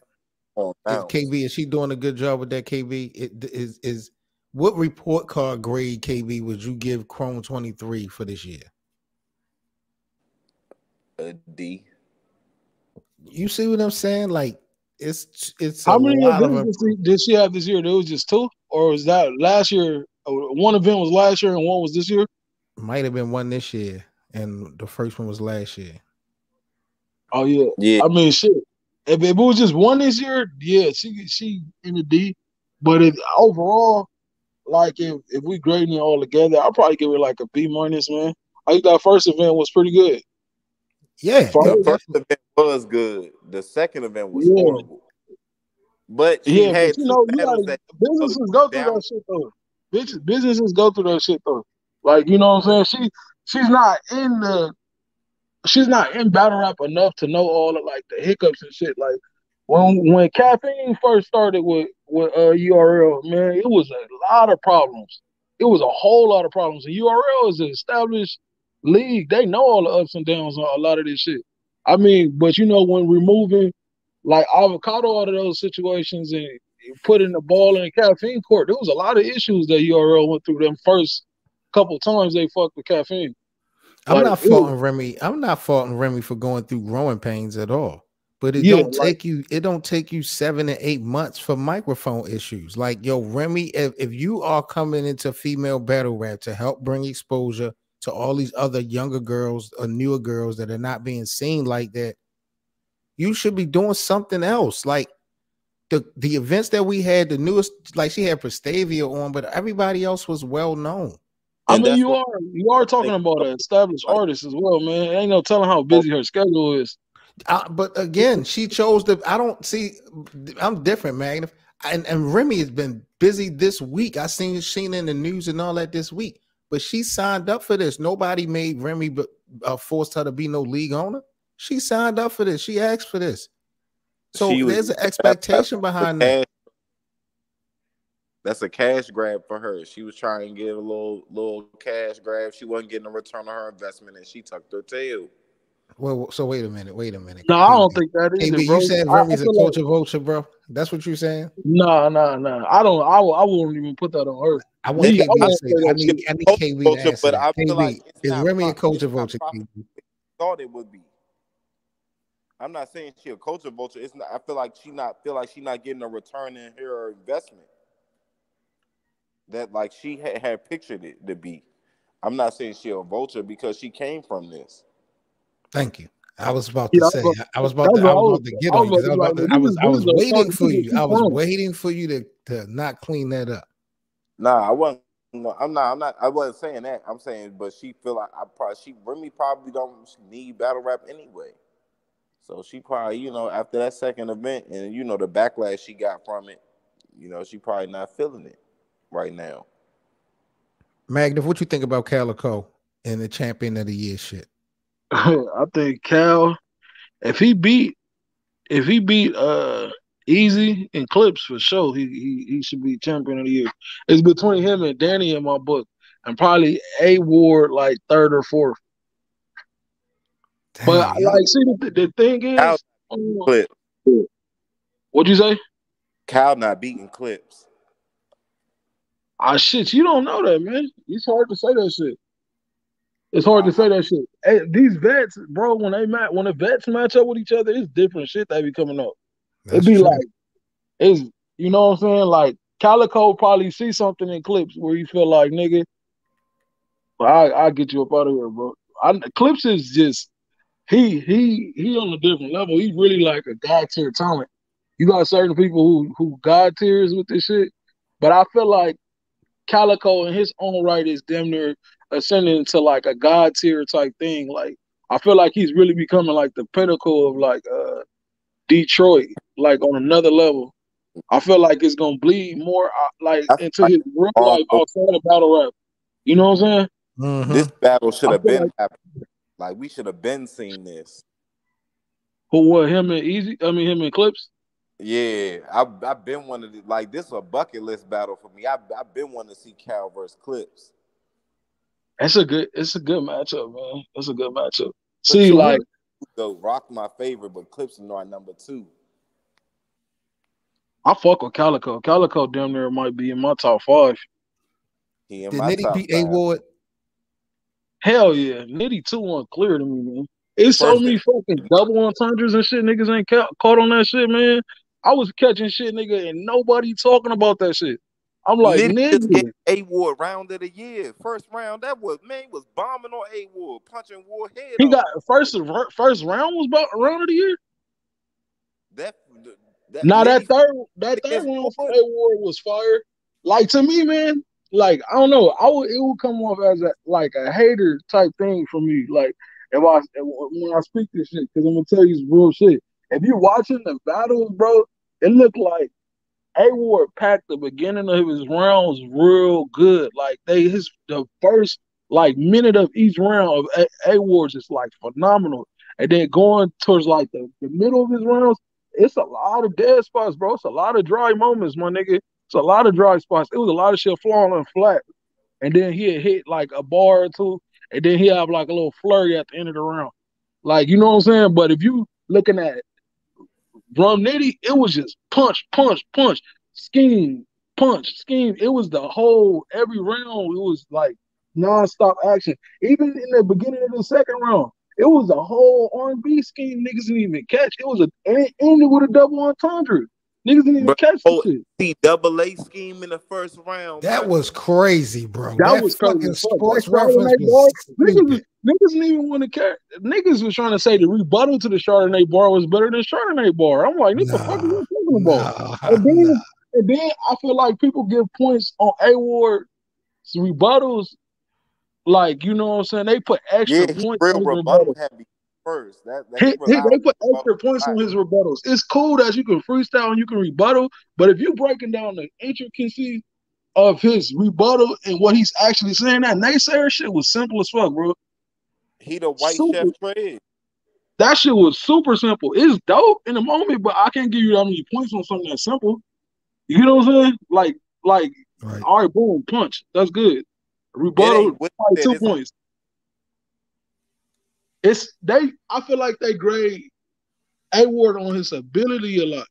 KB is she doing a good job with that? KB it is is what report card grade KB would you give Chrome twenty three for this year? A D. You see what I'm saying? Like it's it's how many events did she have this year? There was just two, or was that last year? Uh, one event was last year and one was this year. Might have been one this year, and the first one was last year. Oh yeah, yeah. I mean, shit. If, if it was just one this year, yeah, she she in the D. But if overall, like if if we grading it all together, I'll probably give her like a B minus, man. I think that first event was pretty good. Yeah, the first event was good. The second event was yeah. horrible. But yeah, but you know, you gotta, businesses go through down. that shit though. Bitches, Businesses go through that shit though. Like you know what I'm saying? She she's not in the she's not in battle rap enough to know all of like the hiccups and shit. Like when when caffeine first started with with uh, URL, man, it was a lot of problems. It was a whole lot of problems. And URL is an established league, they know all the ups and downs on a lot of this shit. I mean, but you know, when removing like avocado out of those situations and putting the ball in the caffeine court, there was a lot of issues that URL went through them first couple times they fucked with caffeine. I'm like, not faulting Remy. I'm not faulting Remy for going through growing pains at all. But it yeah, don't like, take you. It don't take you seven to eight months for microphone issues. Like yo, Remy, if, if you are coming into female battle rap to help bring exposure to all these other younger girls or newer girls that are not being seen like that, you should be doing something else. Like the the events that we had, the newest, like she had Prestavia on, but everybody else was well known. I mean, you are you are talking about an established artist as well, man. Ain't no telling how busy her schedule is. Uh, but again, she chose the. I don't see. I'm different, man. And and Remy has been busy this week. I seen seen in the news and all that this week but she signed up for this. Nobody made Remy but uh, forced her to be no league owner. She signed up for this. She asked for this. So there's an expectation behind that. That's a cash grab for her. She was trying to get a little little cash grab. She wasn't getting a return on her investment, and she tucked her tail. Well, so wait a minute, wait a minute. No, I don't think that is. Hey, you saying Remy's a culture like... vulture, bro? That's what you're saying? No, no, no. I don't. I, I won't even put that on earth. I want KB to say. I need, I need KB to answer. But I feel KB, like is Remy a culture vulture? Thought it would be. I'm not saying she a culture vulture. It's not. I feel like she not feel like she not getting a return in her investment. That like she had, had pictured it to be. I'm not saying she a vulture because she came from this. Thank you. I was about to yeah, say. I was about to. I was about to get on you. I was, to, I was, I was waiting for you. I was waiting for you to to not clean that up. Nah, I wasn't. No, I'm not. I'm not. I wasn't saying that. I'm saying, but she feel like I probably she Remy probably don't need battle rap anyway. So she probably, you know, after that second event and you know the backlash she got from it, you know, she probably not feeling it right now. Magna, what you think about Calicoe and the champion of the year shit? I think Cal, if he beat, if he beat uh Eazy and Clips for sure, he, he he should be champion of the year. It's between him and Danny in my book, and probably A Ward like third or fourth. Damn, but like, see, the, the thing is, Cal, um, what'd you say? Cal not beating Clips. Ah, shit, you don't know that, man. It's hard to say that shit. It's hard to say that shit. Hey, these vets, bro, when they match, when the vets match up with each other, it's different shit that be coming up. It'd be true. like, it's you know what I'm saying? Like Calicoe probably see something in clips where you feel like, nigga, I I get you up out of here, bro. I, clips is just he he he on a different level. He really like a god tier talent. You got certain people who who god tiers with this shit, but I feel like Calicoe in his own right is damn near ascending to like a god tier type thing. Like I feel like he's really becoming like the pinnacle of like uh Detroit, like on another level. I feel like it's gonna bleed more uh, like into his real life outside of battle rap. You know what I'm saying? Mm-hmm. This battle should have been like, like, we should have been seeing this. Who what him and Eazy? I mean him and Clips. Yeah, I've I've been wanting to like this is a bucket list battle for me. I've I've been wanting to see Cal versus Clips. That's a good. It's a good matchup, man. That's a good matchup. See, like, the Roc my favorite, but Clips are not number two. I fuck with Calicoe. Calicoe damn near might be in my top five. He Did Nitty beat A Ward? Hell yeah, Nitty two one clear to me, man. It's so many fucking double entendres and shit. Niggas ain't ca- caught on that shit, man. I was catching shit, nigga, and nobody talking about that shit. I'm like, nigga. A Ward round of the year, first round. That was man was bombing on A Ward, punching Ward head. He got first first round was about round of the year. That, that now that third that third round for A Ward was fire. Like to me, man. Like I don't know, I would it would come off as a like a hater type thing for me. Like if I when I speak this shit, because I'm gonna tell you some real shit. If you're watching the battles, bro, it looked like a Ward packed the beginning of his rounds real good. Like they his the first like minute of each round of A Ward's is like phenomenal. And then going towards like the, the middle of his rounds, it's a lot of dead spots, bro. It's a lot of dry moments, my nigga. It's a lot of dry spots. It was a lot of shit falling flat. And then he hit like a bar or two, and then he have like a little flurry at the end of the round. Like, you know what I'm saying? But if you looking at Rum Nitty, it was just punch, punch, punch, scheme, punch, scheme. It was the whole every round. It was like nonstop action. Even in the beginning of the second round, it was a whole R&B scheme. Niggas didn't even catch. It was a and it ended with a double entendre. Niggas didn't even bro, catch oh, the double A scheme in the first round. That bro. was crazy, bro. That, that was fucking sports reference. Niggas, niggas didn't even want to care. Niggas was trying to say the rebuttal to the Chardonnay bar was better than Chardonnay bar. I'm like, what nah, the fuck are you talking about? Nah, and, then, nah. and then I feel like people give points on A Ward rebuttals. Like, you know what I'm saying? They put extra yeah, points real rebuttal heavy first. That, that he, he, they put extra points on his rebuttals. It's cool that you can freestyle and you can rebuttal, but if you're breaking down the intricacy of his rebuttal and what he's actually saying, that naysayer shit was simple as fuck, bro. He the white super. chef trade. That shit was super simple. It's dope in the moment, but I can't give you that many points on something that simple. You know what I'm saying? Like, like, right. all right, boom, punch. That's good. Rebuttal, two points. It's they. I feel like they grade A Ward on his ability a lot,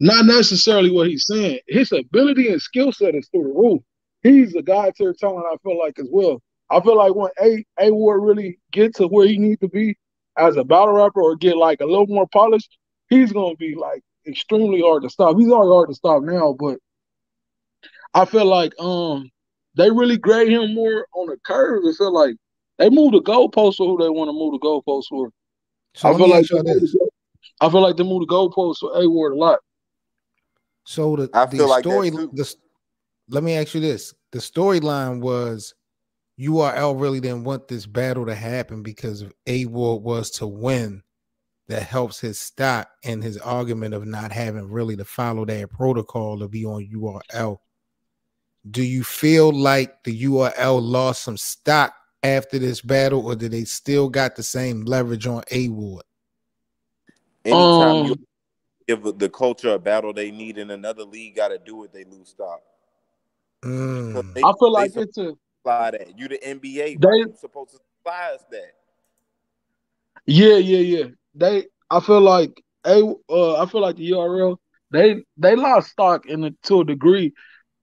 not necessarily what he's saying. His ability and skill set is through the roof. He's a guy to talent. I feel like as well. I feel like when A A Ward really get to where he needs to be as a battle rapper or get like a little more polished, he's gonna be like extremely hard to stop. He's already hard to stop now, but I feel like um they really grade him more on the curve. I feel like they move the goalpost for who they want to move the goalpost for. So I feel like I feel like they move the goalpost for A Ward a lot. So the, I the feel story the, let me ask you this. The storyline was URL really didn't want this battle to happen because if A Ward was to win, that helps his stock and his argument of not having really to follow that protocol to be on URL. Do you feel like the URL lost some stock after this battle, or do they still got the same leverage on A Ward? Anytime um, you give the culture a battle they need in another league, got to do it. They lose stock. Mm. They, I feel like it's a that. You the NBA, they, supposed to supply us that. Yeah, yeah, yeah. They, I feel like a, uh, I feel like the URL they they lost stock in it to a degree,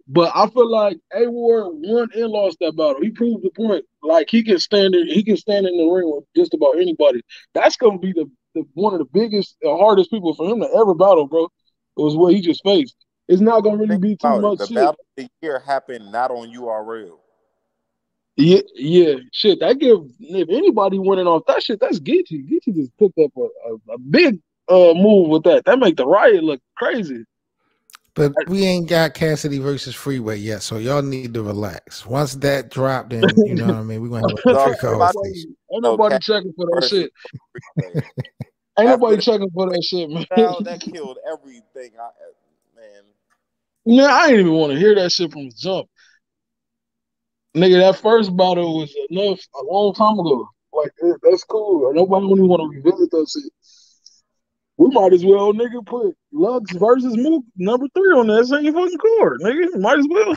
but I feel like A Ward won and lost that battle. He proved the point. Like he can stand in, he can stand in the ring with just about anybody. That's gonna be the, the one of the biggest, the hardest people for him to ever battle, bro. It was what he just faced. It's not gonna really be too much. The shit. battle of the year happened not on URL. Yeah, yeah, shit. That give if anybody winning off that shit, that's Geechi. Geechi just picked up a, a, a big uh move with that. That make the riot look crazy. But we ain't got Cassidy versus Freeway yet, so y'all need to relax. Once that dropped, then you know what I mean. We're gonna have a Dog, trick somebody- Ain't nobody checking for that shit. Freeway. Ain't nobody After- checking for that shit, man. That killed everything. I, man, Man, I didn't even want to hear that shit from the jump. Nigga, that first battle was enough a long time ago. Like that's cool. Nobody really want to revisit that shit. We might as well, nigga, put Lux versus Mook number three on that same fucking card, nigga. Might as well.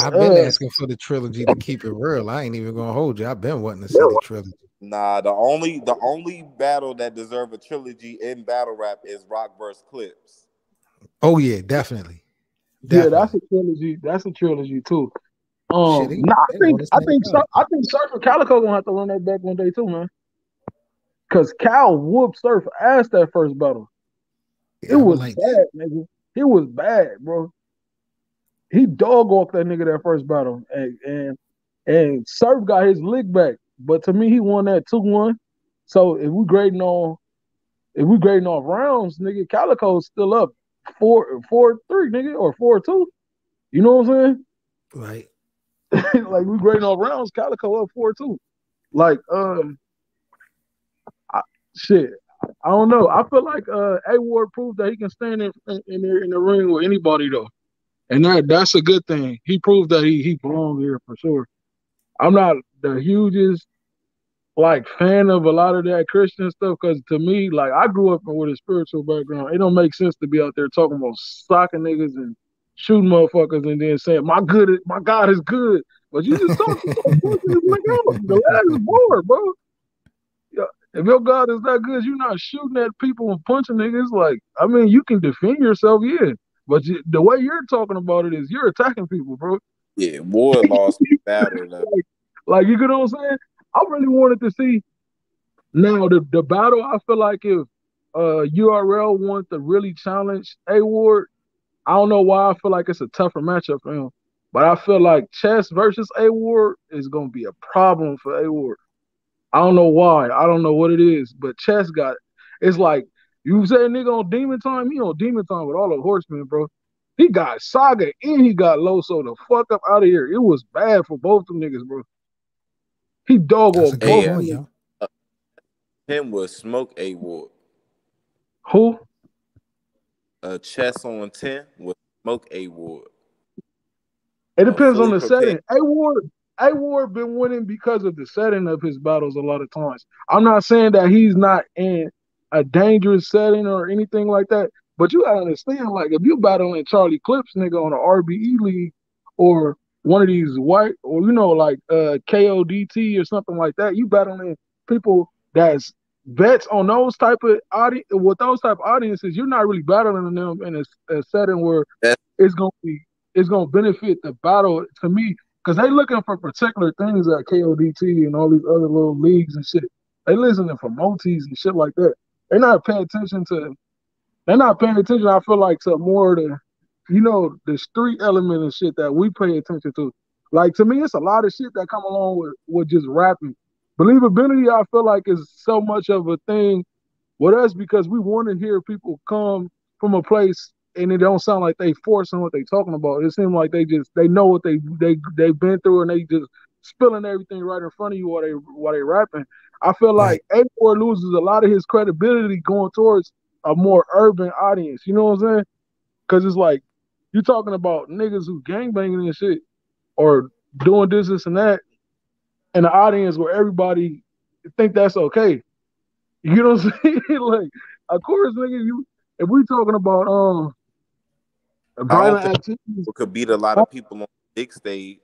I've been Uh, asking for the trilogy to keep it real. I ain't even gonna hold you. I've been wanting to see the trilogy. nah. The only the only battle that deserve a trilogy in battle rap is Roc versus Clips. Oh yeah, definitely. Yeah, that's a trilogy. That's a trilogy too. Um, Shit, nah, I think on the I think I think Surf and Calicoe gonna have to run that back one day too, man. Cause Cal whooped Surf ass that first battle. Yeah, It was like bad, nigga. It was bad, bro. He dog walked that nigga that first battle, and and and Surf got his lick back. But to me, he won that two one. So if we grading on, if we grading off rounds, nigga, Calicoe's still up four four three, nigga, or four two. You know what I'm saying? right. like we grading off rounds, Calicoe up four two. Like um, shit. I don't know. I feel like uh A Ward proved that he can stand in in, in, the, in the ring with anybody though, and that that's a good thing. He proved that he he belongs here for sure. I'm not the hugest like fan of a lot of that Christian stuff because to me, like I grew up with a spiritual background. It don't make sense to be out there talking about socking niggas and shooting motherfuckers and then saying my good, my God is good, but you just talking about the last bored, bro. If your God is that good, you're not shooting at people and punching niggas. Like, I mean, you can defend yourself, yeah, but you, the way you're talking about it is you're attacking people, bro. Yeah, Ward lost the battle. Though. Like, you get what I'm saying? I really wanted to see now the, the battle. I feel like if uh URL wanted to really challenge A Ward, I don't know why I feel like it's a tougher matchup for him. But I feel like Chess versus A Ward is gonna be a problem for A Ward. I don't know why. I don't know what it is, but Chess got it's like you say nigga on demon time, he on demon time with all the horsemen, bro. He got Saga and he got low, so the fuck up out of here. It was bad for both of them niggas, bro. He dog on both. Of them. yo. Him was Smoke A Ward. Who? Uh, chess on ten with Smoke A Ward. It depends on the prepared. setting. A Ward, A Ward been winning because of the setting of his battles a lot of times. I'm not saying that he's not in a dangerous setting or anything like that, but you gotta understand, like if you battling Charlie Clips nigga on an RBE league or one of these white or you know like uh KOTD or something like that, you battling people that's vets on those type of audience with those type of audiences, you're not really battling them in a, a setting where That's- it's gonna be it's gonna benefit the battle to me because they looking for particular things at KOTD and all these other little leagues and shit. They listening for multis and shit like that. They're not paying attention to. They're not paying attention. I feel like to more the, you know, the street element and shit that we pay attention to. Like to me, it's a lot of shit that come along with with just rapping. Believability, I feel like, is so much of a thing with us because we want to hear people come from a place and it don't sound like they forcing what they talking about. It seems like they just they know what they they they've been through and they just spilling everything right in front of you while they while they rapping. I feel like A4 loses a lot of his credibility going towards a more urban audience. You know what I'm saying? Because it's like you talking about niggas who gangbanging and shit or doing this, this, and that, in the audience where everybody think that's okay. You know what I'm saying? like, of course, nigga, you if we talking about um violent think- activities, could beat a lot of people on the big stage.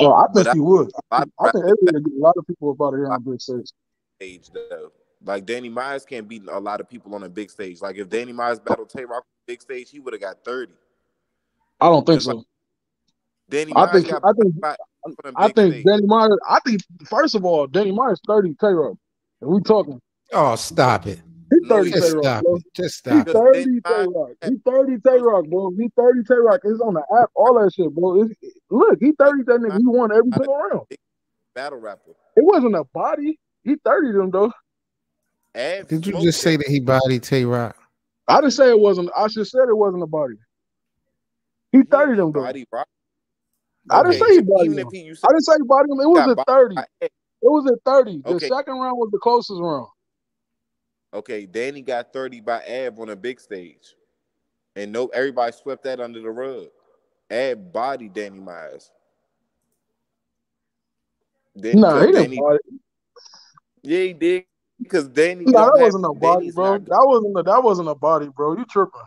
oh, I But think I- he would. A lot I think everybody get a lot of people up out of here on big stage. stage though. Like Danny Myers can't beat a lot of people on a big stage. Like if Danny Myers battled Tay Roc on a big stage, he would have got 30. I don't think so. Like, Danny I Myers think got I think by- on a I big think stage. Danny Myers. I think first of all, Danny Myers thirty Tay Roc, and we talking. Oh, stop it. He thirty he Tay Roc, bro. Just He stop it. Because thirty Danny Tay Roc. He thirty Tay Roc, bro. He thirty Tay Roc. It's on the app. All that shit, bro. It's, look, he thirty that nigga. He won every single round. battle rapper. It wasn't a body. He thirty them though. Av Did you just say that he bodied Tay Roc? I didn't say it wasn't. I just said it wasn't a body. He thirty Yeah, them though. Body rock. I didn't Okay, say he bodied him. he I didn't say he bodied him. It was a thirty. It was a thirty. The Okay. second round was the closest round. Okay, Danny got 30 by Av on a big stage. And no everybody swept that under the rug. Av body Danny Myers. Then Nah, he because didn't body. yeah, he did. Because Danny No, that wasn't a body, Danny's bro. That wasn't a, that wasn't a body, bro. You tripping?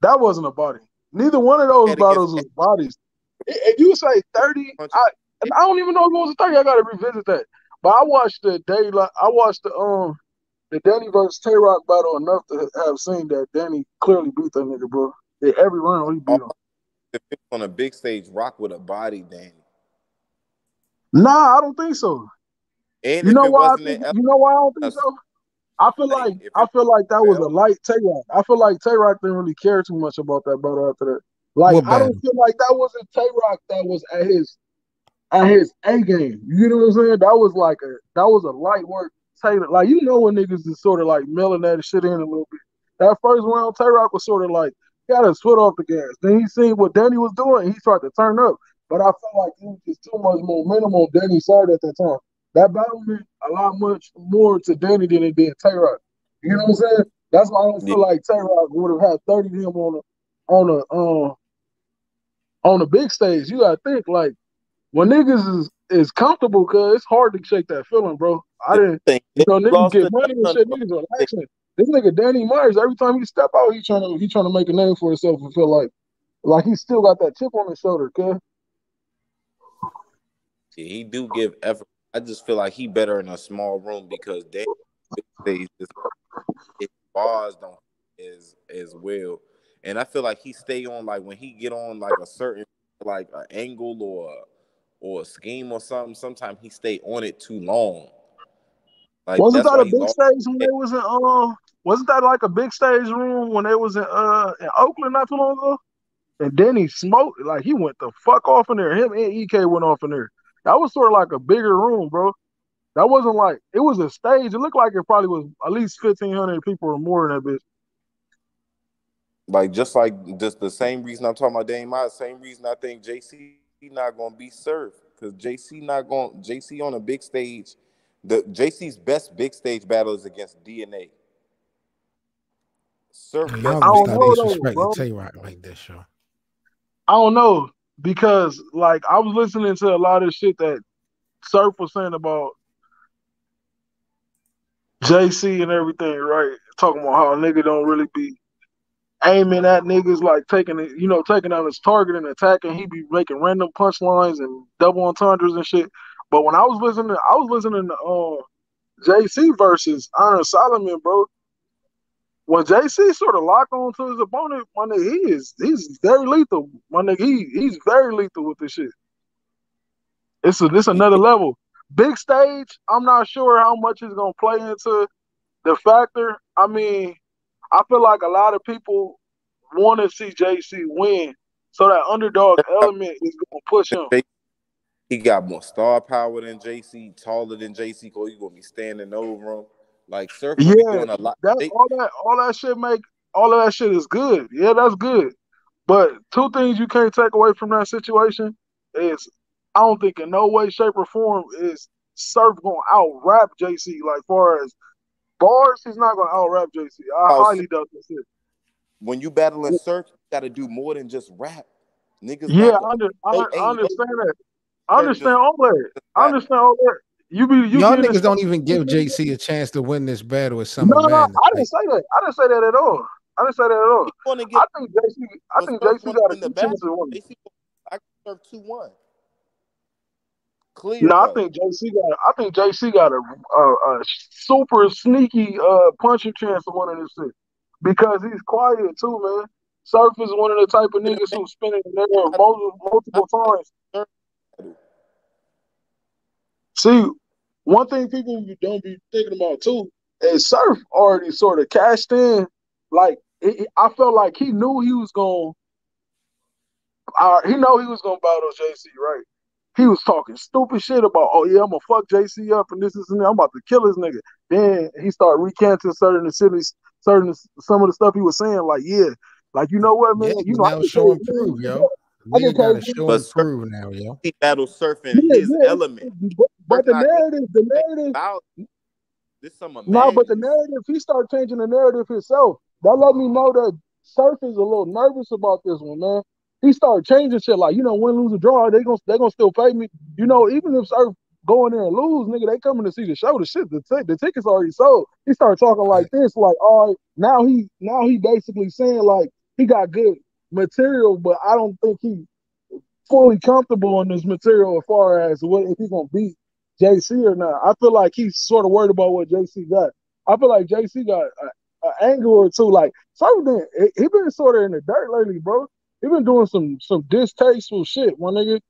That wasn't a body. Neither one of those Had battles was bodies. If you say thirty, I and I don't even know if it was a thirty. I gotta revisit that. But I watched the day. I watched the um the Danny versus Tay Roc battle enough to have seen that Danny clearly beat that nigga, bro. In every round he beat him. If on a big stage, Roc with a body, Danny. Nah, I don't think so. And You know why? I think, you know why I don't think so. I feel like I feel like that was a light Tay Roc. I feel like Tay Roc didn't really care too much about that battle after that. Like I don't feel like that was a Tay Roc that was at his at his A game. You know what I'm saying? That was like a that was a light work Taylor. Like you know when niggas is sort of like milling that shit in a little bit. That first round, Tay Roc was sort of like got his foot off the gas. Then he seen what Danny was doing. He started to turn up. But I felt like it was just too much momentum on Danny's side at that time. That battle meant a lot much more to Danny than it did Tay Roc. You know what I'm saying? That's why I don't feel like Tay Roc would have had 30 of him on a on a um on a big stage. You gotta think like when niggas is is comfortable, cause it's hard to shake that feeling, bro. I didn't thing. you know, niggas get money and shit, niggas relaxing. This nigga Danny Myers, every time he step out, he trying to he trying to make a name for himself and feel like like he still got that chip on his shoulder, cuz. Yeah, he do give effort. I just feel like he better in a small room because stage his bars don't as as well. And I feel like he stay on like when he get on like a certain like an angle or or a scheme or something. Sometimes he stay on it too long. Like Wasn't that a big stage when they was in uh wasn't that like a big stage room when they was in uh in Oakland not too long ago? And then he smoked like he went the fuck off in there. Him and EK went off in there. That was sort of like a bigger room, bro. That wasn't like it was a stage. It looked like it probably was at least fifteen hundred people or more in that bitch. Like just like just the same reason I'm talking about Dame Myers, same reason I think JC not gonna be served because JC not going JC on a big stage. The JC's best big stage battle is against DNA. Surf Y'all best I gonna don't big start know though, bro. disrespecting Tay Roc like this, yo. I don't know because like I was listening to a lot of shit that Surf was saying about JC and everything, right? Talking about how a nigga don't really be aiming at niggas like taking it, you know, taking out his target and attacking. He be making random punchlines and double entendres and shit. But when I was listening, I was listening to uh, JC versus Iron Solomon, bro. When JC sort of locked on to his opponent, my nigga, he is he's very lethal. My nigga, he he's very lethal with this shit. It's a this another level. Big stage, I'm not sure how much is gonna play into the factor. I mean, I feel like a lot of people want to see JC win, so that underdog element is gonna push him. He got more star power than JC, taller than JC. Cause you gonna be standing over him. Like Surf Yeah, doing a lot. That They- all that all that shit make all of that shit is good. Yeah, that's good. But two things you can't take away from that situation is I don't think in no way, shape, or form is Surf gonna out rap JC. Like far as bars, he's not gonna out rap JC. I Oh, highly doubt that shit. when you battling Surf, you gotta do more than just rap. Niggas Yeah, I, under, I, I understand that. I understand just- all that. I understand all that. You be you Y'all be niggas don't even give JC a chance to win this battle with some No, no, man. I didn't say that. I didn't say that at all. I didn't say that at all. Get I think JC. I think JC got a win the good chance to win. JC, I can serve two one. Clear. No, though. I think JC got. I think JC got a, a, a super sneaky uh punching chance of winning this shit because he's quiet too, man. Surf is one of the type of niggas who's spinning in there multiple, multiple times. See, one thing people don't be thinking about too is Surf already sort of cashed in. Like it, I felt like he knew he was going. Uh, he know he was gonna battle JC, right? He was talking stupid shit about, oh yeah, I'm gonna fuck JC up and this is and that. I'm about to kill this nigga. Then he started recanting certain cities, certain some of the stuff he was saying. Like, yeah, like you know what, man, Yeah, you know, I now can show tell and you- prove, yo. I Nigga can tell gotta show But and sir- prove now, yo. He battle surfing Yeah, his yeah. element. But, but the narrative, the narrative, About this some no, but the narrative, he started changing the narrative himself. That let me know that Surf is a little nervous about this one, man. He started changing shit like, you know, win, lose, or draw, they gonna they gonna still pay me. You know, even if Surf go in there and lose, nigga, they coming to see the show. The shit, the, t- the tickets already sold. He started talking like this, like, all right, now he now he basically saying like he got good material, but I don't think he fully comfortable in this material as far as what if he gonna beat JC or not. I feel like he's sort of worried about what JC got. I feel like JC got an angle or two. Like something, he been sort of in the dirt lately, bro. He been doing some some distasteful shit, my nigga.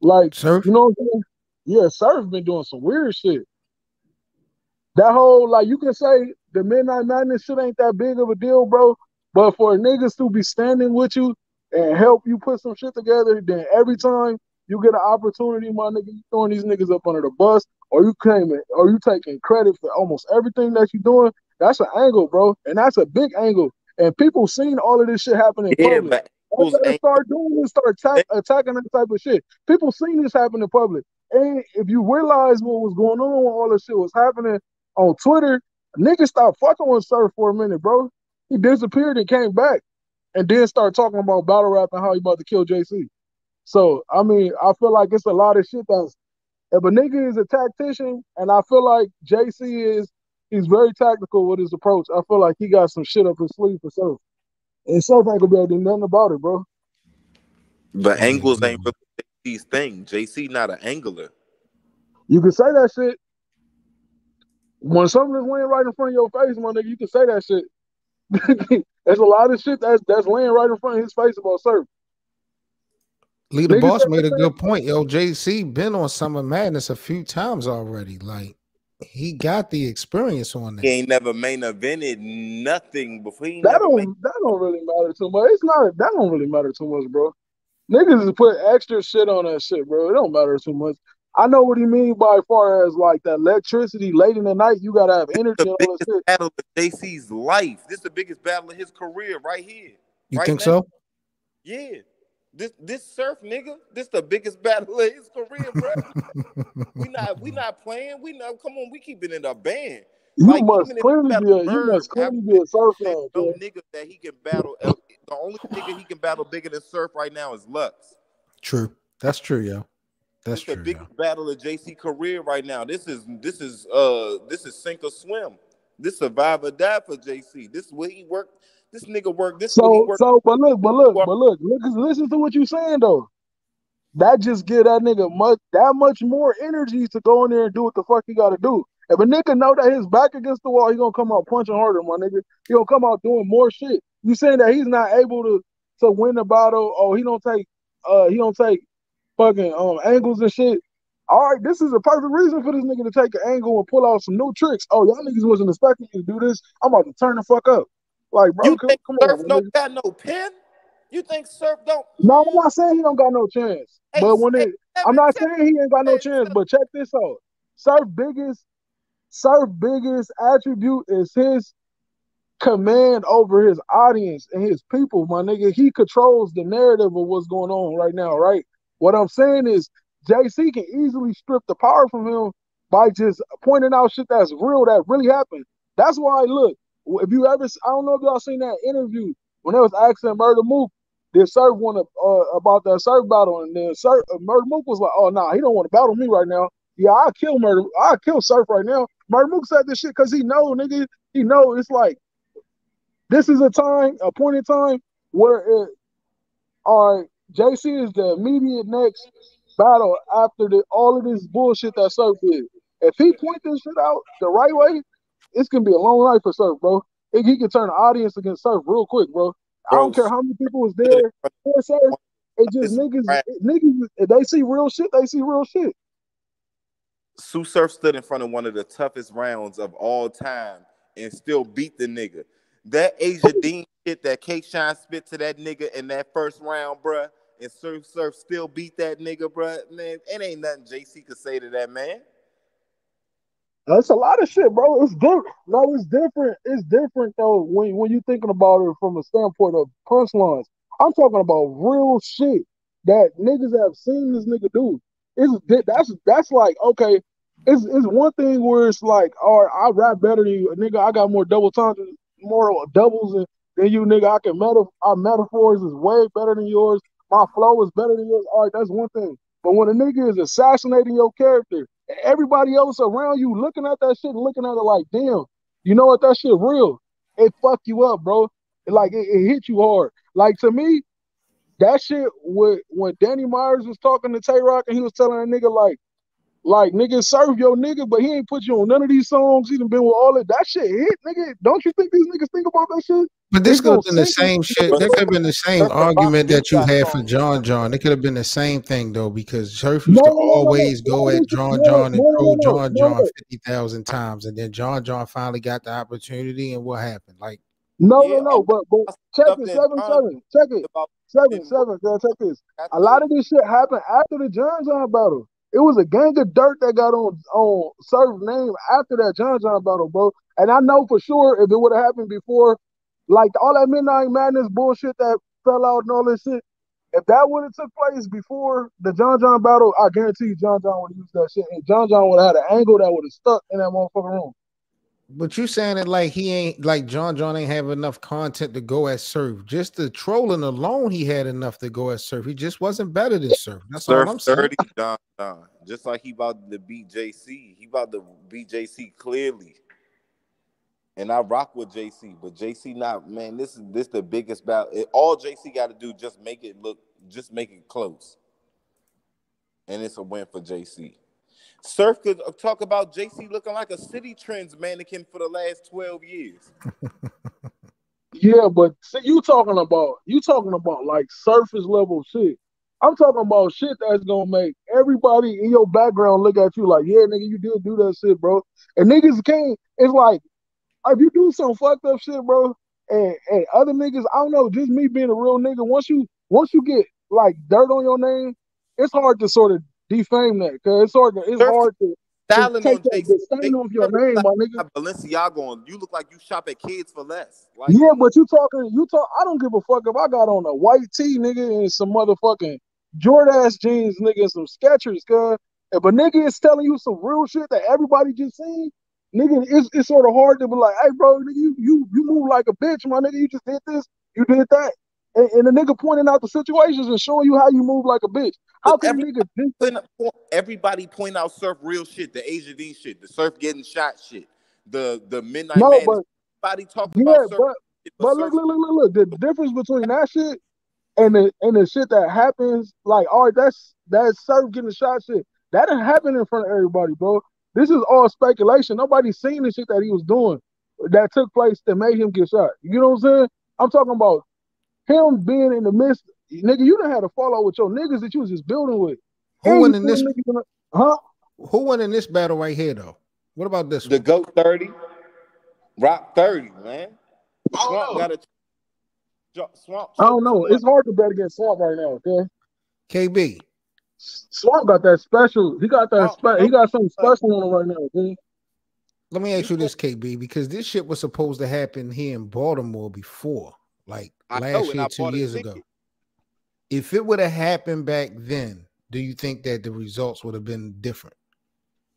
Like Surf? you know what I'm saying? Yeah, Surf been doing some weird shit. That whole like you can say the Midnight Madness shit ain't that big of a deal, bro. But for niggas to be standing with you and help you put some shit together, then every time you get an opportunity, my nigga, you throwing these niggas up under the bus, or you claiming, or you taking credit for almost everything that you're doing. That's an angle, bro, and that's a big angle. And people seen all of this shit happening. Yeah, public. but they start doing is start attack, attacking that type of shit. People seen this happen in public. And if you realize what was going on when all this shit was happening on Twitter, niggas stopped fucking with Surf for a minute, bro. He disappeared and came back and then start talking about battle rap and how he about to kill JC. So, I mean, I feel like it's a lot of shit that's if a nigga is a tactician, and I feel like JC is he's very tactical with his approach. I feel like he got some shit up his sleeve for Surf. And Surf ain't gonna be able to do nothing about it, bro. but angles ain't really JC's thing. JC not an angler. You can say that shit. When something is laying right in front of your face, my nigga, you can say that shit. There's a lot of shit that's that's laying right in front of his face about Surf. Lee the boss made a good point. Yo, JC been on Summer Madness a few times already. Like he got the experience on that. He ain't never main evented nothing before. He That don't main- that don't really matter too much. It's not that don't really matter too much, bro. Niggas put extra shit on that shit, bro. It don't matter too much. I know what he mean by far as like that electricity late in the night. You gotta have energy the and all that biggest battle of JC's life. This is the biggest battle of his career right here. You right think now. so? Yeah. This this surf nigga, this the biggest battle of his career, bro. we not we not playing. We not Come on, we keeping it in a band. You Like, must even if clearly you be a battle you must clearly be a surf fan, There's bro. no nigga that he can battle. The only nigga he can battle bigger than Surf right now is Lux. True. That's true, yo. That's the true. biggest Yo. battle of JC career right now. This is this is uh this is sink or swim. This survive or die for JC. This is what he worked. This nigga worked. This is So worked. so but look, but look, but look, look, listen to what you saying though. That just give that nigga much that much more energy to go in there and do what the fuck he gotta do. If a nigga know that his back against the wall, he gonna come out punching harder, my nigga. He gonna come out doing more shit. You saying that he's not able to to win the battle? Oh, he don't take uh he don't take fucking um angles and shit. All right, this is a perfect reason for this nigga to take an angle and pull out some new tricks. Oh, y'all niggas wasn't expecting me to do this. I'm about to turn the fuck up. Like, bro, you come, think come Surf on, don't nigga. got no pen? You think Surf don't? No, I'm not saying he don't got no chance. Hey, but when hey, it, I'm not saying he ain't got no chance. But check this out. Surf biggest, Surf biggest attribute is his command over his audience and his people, my nigga. He controls the narrative of what's going on right now, right? What I'm saying is JC can easily strip the power from him by just pointing out shit that's real that really happened. That's why, I look, if you ever, I don't know if y'all seen that interview when they was asking Murda Mook, did Surf to uh, about that Surf battle, and then Surf uh, Murda Mook was like, "Oh nah, he don't want to battle me right now. Yeah, I'll kill Murder, I'll kill Surf right now." Murda Mook said this shit because he know, nigga, he know it's like this is a time, a point in time where it, all right, JC is the immediate next battle after the all of this bullshit that Surf did. If he point this shit out the right way, it's gonna be a long night for Surf, bro. He, he can turn the audience against Surf real quick, bro. I don't care how many people was there for Surf. It just niggas, niggas, they see real shit. They see real shit. Tsu Surf stood in front of one of the toughest rounds of all time and still beat the nigga. That Asia Dean shit that K Shine spit to that nigga in that first round, bruh, and Surf Surf still beat that nigga, bruh. Man, it ain't nothing JC could say to that man. That's a lot of shit, bro. It's different. No, it's different. It's different though when when you thinking about it from a standpoint of punchlines. I'm talking about real shit that niggas have seen this nigga do. It's that's that's like okay. It's it's one thing where it's like, all right, I rap better than you, nigga. I got more double times, more doubles than, you, nigga. I can meta our metaphors is way better than yours. My flow is better than yours. All right, that's one thing. But when a nigga is assassinating your character, everybody else around you looking at that shit, looking at it like, damn, you know what? That shit real. It fuck you up, bro. Like it, it hit you hard. Like to me, that shit with when Danny Myers was talking to Tay Roc and he was telling a nigga like, like nigga serve your nigga, but he ain't put you on none of these songs. He done been with all of that shit hit, nigga. Don't you think these niggas think about that shit? But this could have been the same shit. That could have been the same argument that you had for John John. It could have been the same thing though, because Surf used no, to always no, go at John John and throw John John fifty thousand times, and then John John finally got the opportunity, and what happened? Like no, yeah, no, no, but but check it, seven, seven, check it, seven, seven, girl, check this. A lot of this shit happened after the John John battle. It was a gang of dirt that got on on Surf name after that John John battle, bro. And I know for sure if it would have happened before, like all that Midnight Madness bullshit that fell out and all this shit, if that would have took place before the John John battle, I guarantee you John John would have used that shit, and John John would have had an angle that would have stuck in that motherfucking room. But you saying it like he ain't like John John ain't have enough content to go at Surf. Just the trolling alone, he had enough to go at Surf. He just wasn't better than Surf. That's Surf all I'm saying. 30 John John. Just like he about to beat JC. He about to beat JC clearly. And I rock with JC, but JC not man. This is this the biggest battle. all JC got to do just make it look, just make it close, and it's a win for JC. Surf could talk about JC looking like a Citi Trends mannequin for the last 12 years. yeah, but see, you talking about you talking about like surface level shit. I'm talking about shit that's gonna make everybody in your background look at you like, yeah, nigga, you did do that shit, bro. And niggas can't. It's like if you do some fucked up shit, bro, and, and other niggas, I don't know, just me being a real nigga. Once you once you get like dirt on your name, it's hard to sort of defame that because it's hard. To, it's hard to. Styling on Jason, stain off your name, my nigga. Balenciaga on. You look like you shop at kids for less. Like, yeah, but you talking, you talk. I don't give a fuck if I got on a white tee, nigga, and some motherfucking Jordache jeans, nigga, and some Skechers, cuz. If a nigga is telling you some real shit that everybody just seen, nigga, it's, it's sort of hard to be like, hey, bro, nigga, you you you move like a bitch, my nigga. You just did this, you did that, and, and the nigga pointing out the situations and showing you how you move like a bitch. How can every, nigga everybody point out surf real shit, the Asia D shit, the surf getting shot shit, the the midnight no, man. But, everybody talking yeah, about surf. But, but look, look, look, look, look, the difference between that shit and the and the shit that happens, like, all right, that's that's surf getting shot shit. That didn't happen in front of everybody, bro. This is all speculation. Nobody's seen the shit that he was doing that took place that made him get shot. You know what I'm saying? I'm talking about him being in the midst nigga, you done had a fallout with your niggas that you was just building with. Who won in this? Gonna, huh? Who won in this battle right here though? What about this? The one? goat thirty, rock thirty, man. Swamp oh. got a swamp. I don't know. It's hard to bet against Swamp right now. Okay. KB. Swamp got that special. He got that. Spe- he got something special on him right now. Okay. Let me ask you this, KB, because this shit was supposed to happen here in Baltimore before, like I last know, year, two years ago if it would have happened back then, do you think that the results would have been different?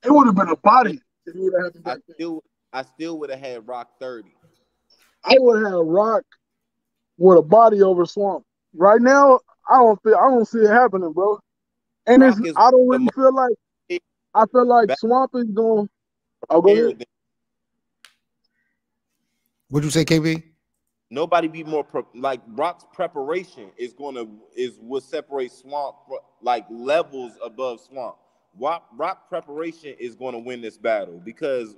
It would have been a body. If it would have happened back I still, I still would have had Roc thirty. I would have Roc with a body over Swamp. Right now, I don't feel, I don't see it happening, bro. And it's, I don't really feel like I feel like Swamp is going. I'll oh, go ahead. What'd you say, KB? Nobody be more pre- like Roc's preparation is going to is what separates Swamp like levels above Swamp. Roc, preparation is going to win this battle because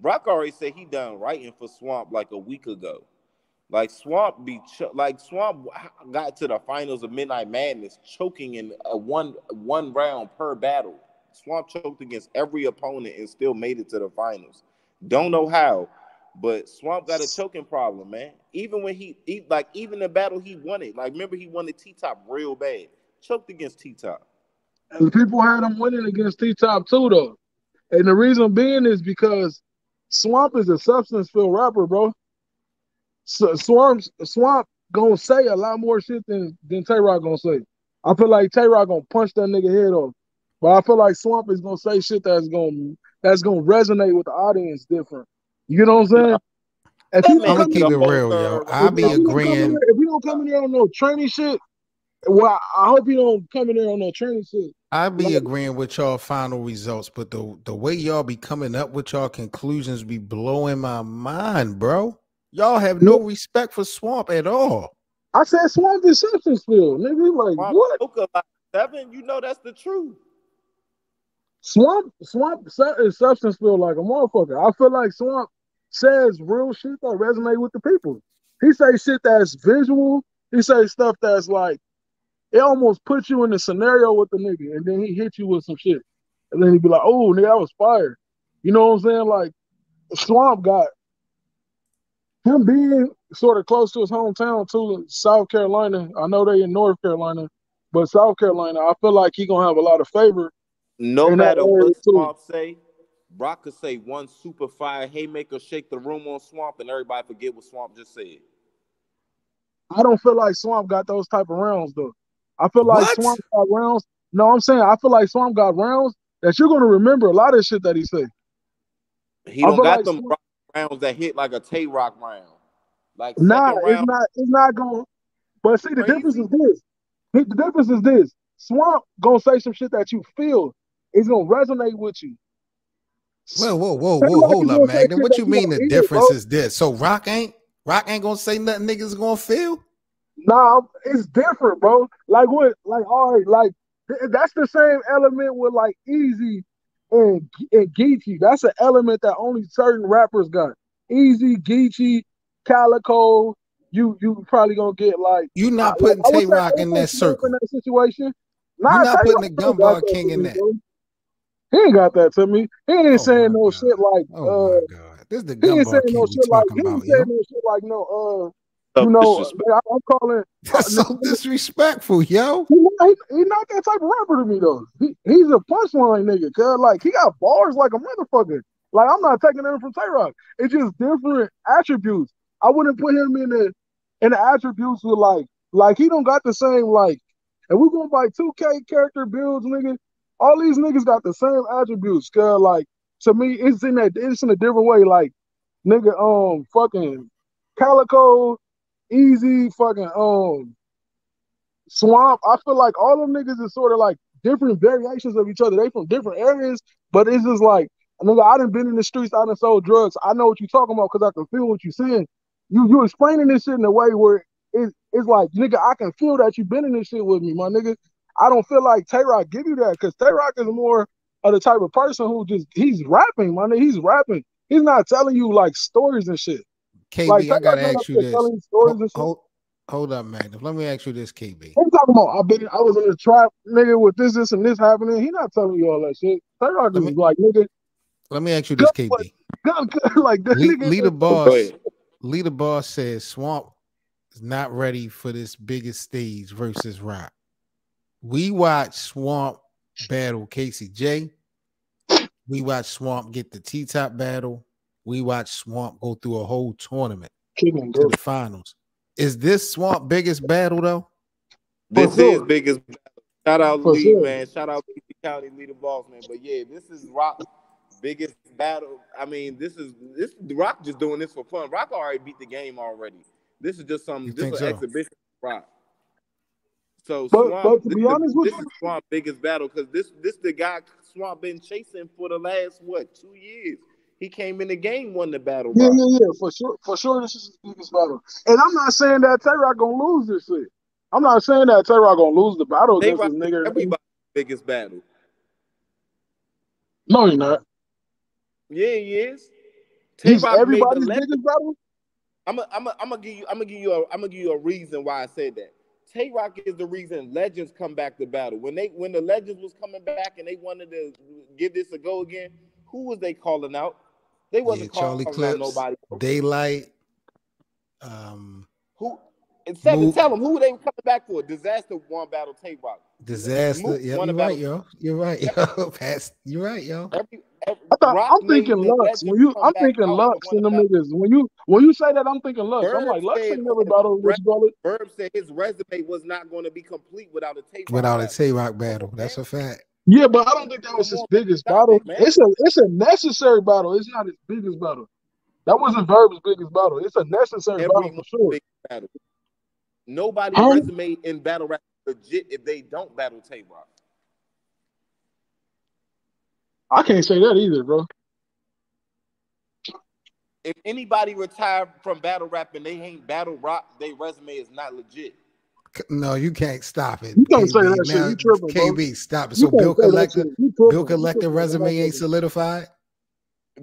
Roc already said he done writing for Swamp like a week ago. Like Swamp be ch- like Swamp got to the finals of Midnight Madness, choking in a one one round per battle. Swamp choked against every opponent and still made it to the finals. Don't know how, but Swamp got a choking problem, man. Even when he, he like even the battle he won it. Like remember he won the T Top real bad, choked against T Top. And people had him winning against T Top too, though. And the reason being is because Swamp is a substance filled rapper, bro. So Swamp Swamp gonna say a lot more shit than than Tay Roc gonna say. I feel like Tay Roc gonna punch that nigga head off. But I feel like Swamp is gonna say shit that's gonna that's gonna resonate with the audience different. You know what I'm saying? If I'm gonna keep it real, yo. I'll be agreeing. If you don't come in there on no training shit, well, I hope you don't come in there on no training shit. I be like, agreeing with y'all final results, but the the way y'all be coming up with y'all conclusions be blowing my mind, bro. Y'all have no respect for Swamp at all. I said Swamp is substance field, nigga. Like Swamp what? Seven, you know that's the truth. Swamp, Swamp is substance field like a motherfucker. I feel like Swamp says real shit that resonate with the people. He say shit that's visual. He say stuff that's like it almost puts you in the scenario with the nigga, and then he hit you with some shit, and then he be like, "Oh, nigga, I was fired." You know what I'm saying? Like Swamp got him being sort of close to his hometown too, South Carolina. I know they in North Carolina, but South Carolina, I feel like he gonna have a lot of favor. No matter what Swamp say, Brock could say one super fire haymaker, shake the room on Swamp, and everybody forget what Swamp just said. I don't feel like Swamp got those type of rounds though. I feel like what? Swamp got rounds. No, I'm saying I feel like Swamp got rounds that you're gonna remember a lot of shit that he said. He don't got like them Swamp, rounds that hit like a Tay Roc round. Like nah, round, it's not. It's not going. But see, the crazy. difference is this. The difference is this. Swamp gonna say some shit that you feel is gonna resonate with you. Whoa, whoa, whoa, whoa! Hold up, Magnum. What you mean the difference is this? So Roc ain't Roc ain't gonna say nothing niggas gonna feel. Nah, it's different, bro. Like what? Like all right, like that's the same element with like Eazy and and Geechi. That's an element that only certain rappers got. Eazy, Geechi, Calicoe, You you probably gonna get like you not putting Tay Roc in that circle in that situation. Nah, You're not putting the Gumball King in that. He ain't got that to me. He ain't oh saying no God. shit like. Oh uh, my God, this is the Gumball King no shit like. He ain't saying no shit like no. Uh, you know, I'm calling. That's so disrespectful, yo. He's he, he, not that type of rapper to me though. He, he's a punchline nigga, cause like he got bars like a motherfucker. Like I'm not taking anything from Tay Roc. It's just different attributes. I wouldn't put him in the in the attributes with like like he don't got the same like. And we're gonna buy 2K character builds, nigga. All these niggas got the same attributes, cause like to me, it's in that it's in a different way. Like nigga, um, fucking Calicoe, Eazy, fucking um, Swamp. I feel like all them niggas is sort of like different variations of each other. They from different areas, but it's just like nigga, I done been in the streets, I done sold drugs. I know what you're talking about because I can feel what you're saying. You you explaining this shit in a way where it, it's like, nigga, I can feel that you've been in this shit with me, my nigga. I don't feel like Tay Roc give you that because Tay Roc is more of the type of person who just he's rapping, my nigga. He's rapping. He's not telling you like stories and shit. KB, like, I gotta ask you this. Hold, hold, hold, up, Magnus. Let me ask you this, KB. What you talking about? I've been I was in the trap, nigga, with this, this, and this happening. He not telling you all that shit. Tay Roc is like, nigga. Let me ask you this, KB. like that Le- nigga. Leader boss. Leader boss says Swamp is not ready for this biggest stage versus Roc. We watch Swamp battle Casey J. We watch Swamp get the T top battle. We watch Swamp go through a whole tournament to the finals. Is this Swamp biggest battle though? This is biggest battle. Shout out For Lee, sure. man. Shout out Casey County leader boss, man. But yeah, this is Roc biggest battle. I mean, this is this Roc just doing this for fun. Roc already beat the game already. This is just some this is so? exhibition Roc. So but, Swamp, but to be honest with this is Swamp biggest battle because this this the guy Swamp been chasing for the last what two years. He came in the game, won the battle. Yeah, rock. yeah, yeah, for sure, for sure. This is his biggest battle, and I'm not saying that Tay Roc gonna lose this shit. I'm not saying that Tay Roc gonna lose the battle Tay against this is nigga. everybody's biggest battle. No, you're not. Yeah, he is. Tay He's Rock everybody's biggest battle. I'm gonna I'm I'm give you I'm gonna give you a I'm gonna give you a reason why I said that. Tay Roc is the reason legends come back to battle. When they when the legends was coming back and they wanted to give this a go again, who was they calling out? They wasn't Yeah, Charlie calling out Clips, nobody. Daylyt. Um, Who and seven, Mook. tell them who they were coming back for. Disaster one battle Tay Roc. disaster. Mook Yeah, you're right, battle. yo. You're right, yo. Pass. You're right, yo. Every, every I thought, I'm thinking Lux. When you, I'm thinking Lux and and them won a battle. niggas. When you, when you say that, I'm thinking Lux. I'm like Lux said ain't never his battled re- Rich Brother. Verb said his resume was not going to be complete without a Tay Roc Without a battle. Tay Roc battle, that's a fact. Yeah, but I don't think that was Come his biggest battle. it. It's a, it's a necessary battle. It's not his biggest battle. That wasn't Verb's biggest battle. It's a necessary battle for sure. battle. Nobody Huh? resume in battle rap legit if they don't battle Tay Roc. I can't say that either, bro. If anybody retired from battle rap and they ain't battle rock, their resume is not legit. No, you can't stop it. You can't say KB. that shit. You tripping, bro. KB, stop it. You So Bill say that Collector, shit. You tripping. Bill Collector resume ain't solidified.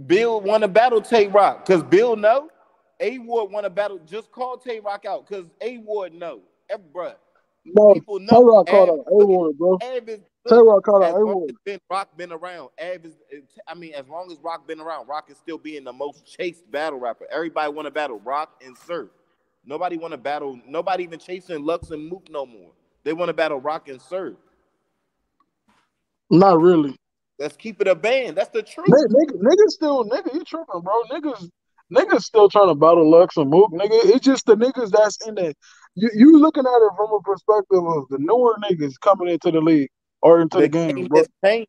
Bill won a battle Tay Roc because Bill know. A Ward won a battle. Just call Tay Roc out because A Ward know. Every bruh. No, People know. Tay Roc Av- out A Ward, bro. Tay Roc as out A Ward. Roc been around, Av is. I mean, as long as Roc been around, Roc is still being the most chased battle rapper. Everybody want to battle Roc and Surf. Nobody want to battle. Nobody even chasing Lux and Mook no more. They want to battle Roc and Surf. Not really. Let's keep it a band. That's the truth. Nigga, nigga, niggas still, nigga, you tripping, bro. Niggas, niggas still trying to battle Lux and Mook, nigga. It's just the niggas that's in the. You, you looking at it from a perspective of the newer niggas coming into the league or into the, the game, game bro. has.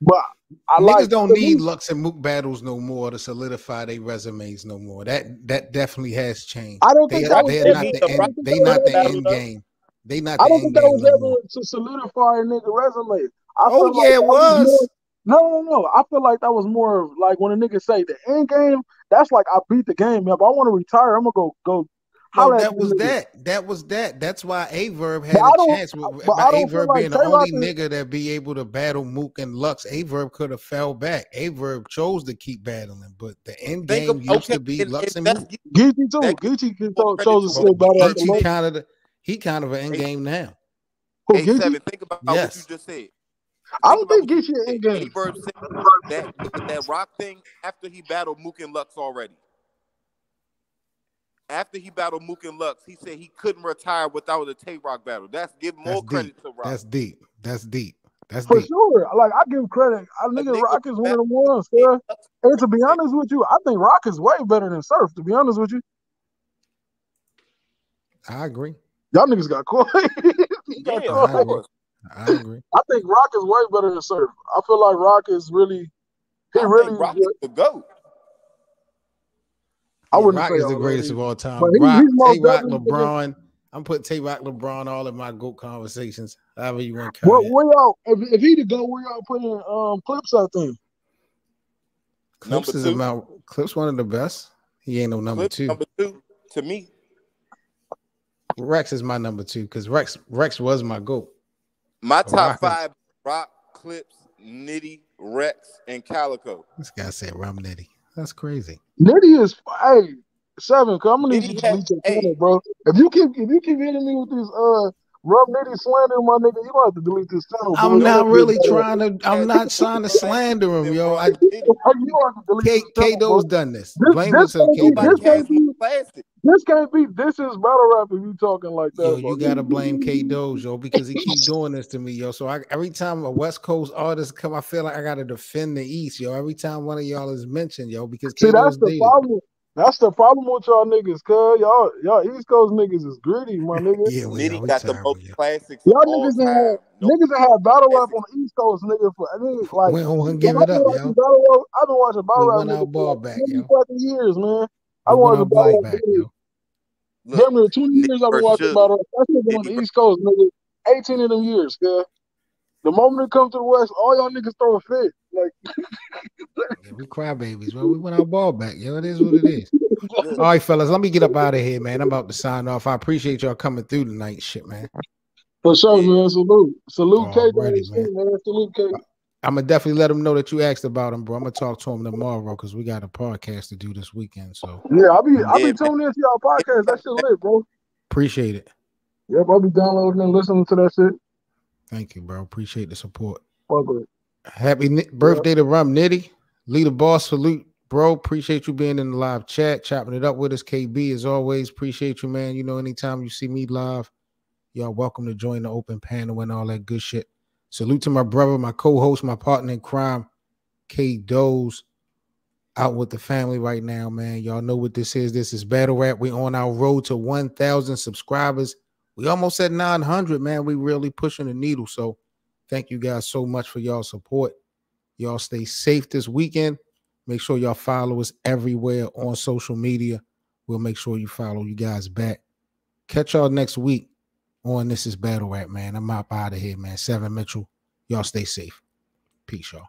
But I Niggas like don't need me- Lux and Mook battles no more to solidify their resumes no more. That that definitely has changed. I don't They think that they're not They the end. They that not the end game. They not I don't think that was no ever more. to solidify a nigga resume. I Oh feel like yeah, that it was. More- no, no, no. I feel like that was more of like when a nigga say the end game. That's like I beat the game. If I want to retire, I'm gonna go go. No, holler at that was niggas. that. That was that. That's why Aye Verb had But I a don't- chance. With, but by I don't feel Aye Verb like being the Tay-Roc only is- nigga that be able to battle Mook and Lux. Aye Verb could have fell back. Aye Verb chose to keep battling, but the end game of, used okay, to be and, Lux and and that's Mook. Geechi too. That- Geechi can more cho- chose to to still Mook. battle at the Geechi moment. kind of he kind of an end game now. Who, A Geechi? seven. Think about what you just said. I don't Think think about Geechi you in said. game. Aye Verb said that that rock thing after he battled Mook and Lux already. After he battled Mook and Lux, he said he couldn't retire without a Tay Roc battle. That's give more That's credit to Roc. That's deep. That's deep. That's For deep. sure. Like I give credit. I nigga nigga Roc is one of the battle- ones, sir. And to be honest with you, I think Roc is way better than Surf. To be honest with you, I agree. y'all niggas got quiet. He got Yeah, quiet. Of course. I agree. I think Roc is way better than Surf. I feel like Roc is really, he I really. Roc is the goat. I wouldn't Roc say is the greatest of all time. he- Roc, Tay Roc, LeBron. I'm putting Tay Roc, LeBron all in my GOAT conversations. However you want to Where, count it. where y'all? If, if he to go, where y'all putting um clips out there? Clips Number is two. about Clips one of the best. He ain't no number Clip two. Number two to me. Rex is my number two because Rex Rex was my GOAT. My top Roc five: Roc, Clips, Nitty, Rex, and Calicoe. This guy said Rum Nitty. That's crazy. Nitty is hey seven. Cause I'm gonna need you to had- delete your hey. channel, bro. If you keep if you keep hitting me with this uh rub Nitty slander, my nigga, you gonna have to delete this channel. bro. I'm not really trying to. I'm not trying to slander him, yo. I, You have to delete K this channel, bro. Kato's done this. This- Blame this yourself, ain't- Kato. this Nobody has can't be- more classic. This can't be. This is battle rap. If you talking like that, Yo, you gotta blame K Doz, yo, because he keep doing this to me, yo. So I, every time a West Coast artist come, I feel like I gotta defend the East, yo. Every time one of y'all is mentioned, yo, because See, K that's the did. problem. That's the problem with y'all niggas, cuz y'all y'all East Coast niggas is greedy, my nigga. Yeah, we, Nitty we got the terrible, most yo. classics Y'all niggas that time. had No, niggas that had battle rap on the East Coast, nigga. For I think like We don't want to give I've it been up, watching yo. battle rap. I've been watching battle We rap want niggas ball for back, like 20 yo. fucking years, man. I We want our watched battle rap back, yo. Look, Damn near 20 years I've been versus watching Suge. battle rap. That been on the East Coast, nigga. 18 of them years, cuz. The moment it comes to the West, all y'all niggas throw a fit. Like yeah, we cry babies, man. We want our ball back. Yo, it is what it is. All right, fellas, let me get up out of here, man. I'm about to sign off. I appreciate y'all coming through tonight, shit, man. For sure, man. Salute. Salute K man. man. Salute K. I'm gonna definitely let him know that you asked about him, bro. I'm gonna talk to him tomorrow because we got a podcast to do this weekend. So yeah, I'll be I'll be tuning into y'all podcast. That shit lit, bro. Appreciate it. Yep, I'll be downloading and listening to that shit. Thank you, bro. Appreciate the support. Fuck it. Happy n- birthday yeah. to Rum Nitty. Leader boss salute, bro. Appreciate you being in the live chat, chopping it up with us. KB, as always, appreciate you, man. You know, anytime you see me live, y'all welcome to join the open panel and all that good shit. Salute to my brother, my co-host, my partner in crime, K Doze, out with the family right now, man. Y'all know what this is. This is Battle Rap. We on our road to 1,000 subscribers. We almost at 900, man. We really pushing the needle. So thank you guys so much for y'all support. Y'all stay safe this weekend. Make sure y'all follow us everywhere on social media. We'll make sure you follow you guys back. Catch y'all next week on This is Battle Rap, man. I'm up out of here, man. Seven Mitchell. Y'all stay safe. Peace, y'all.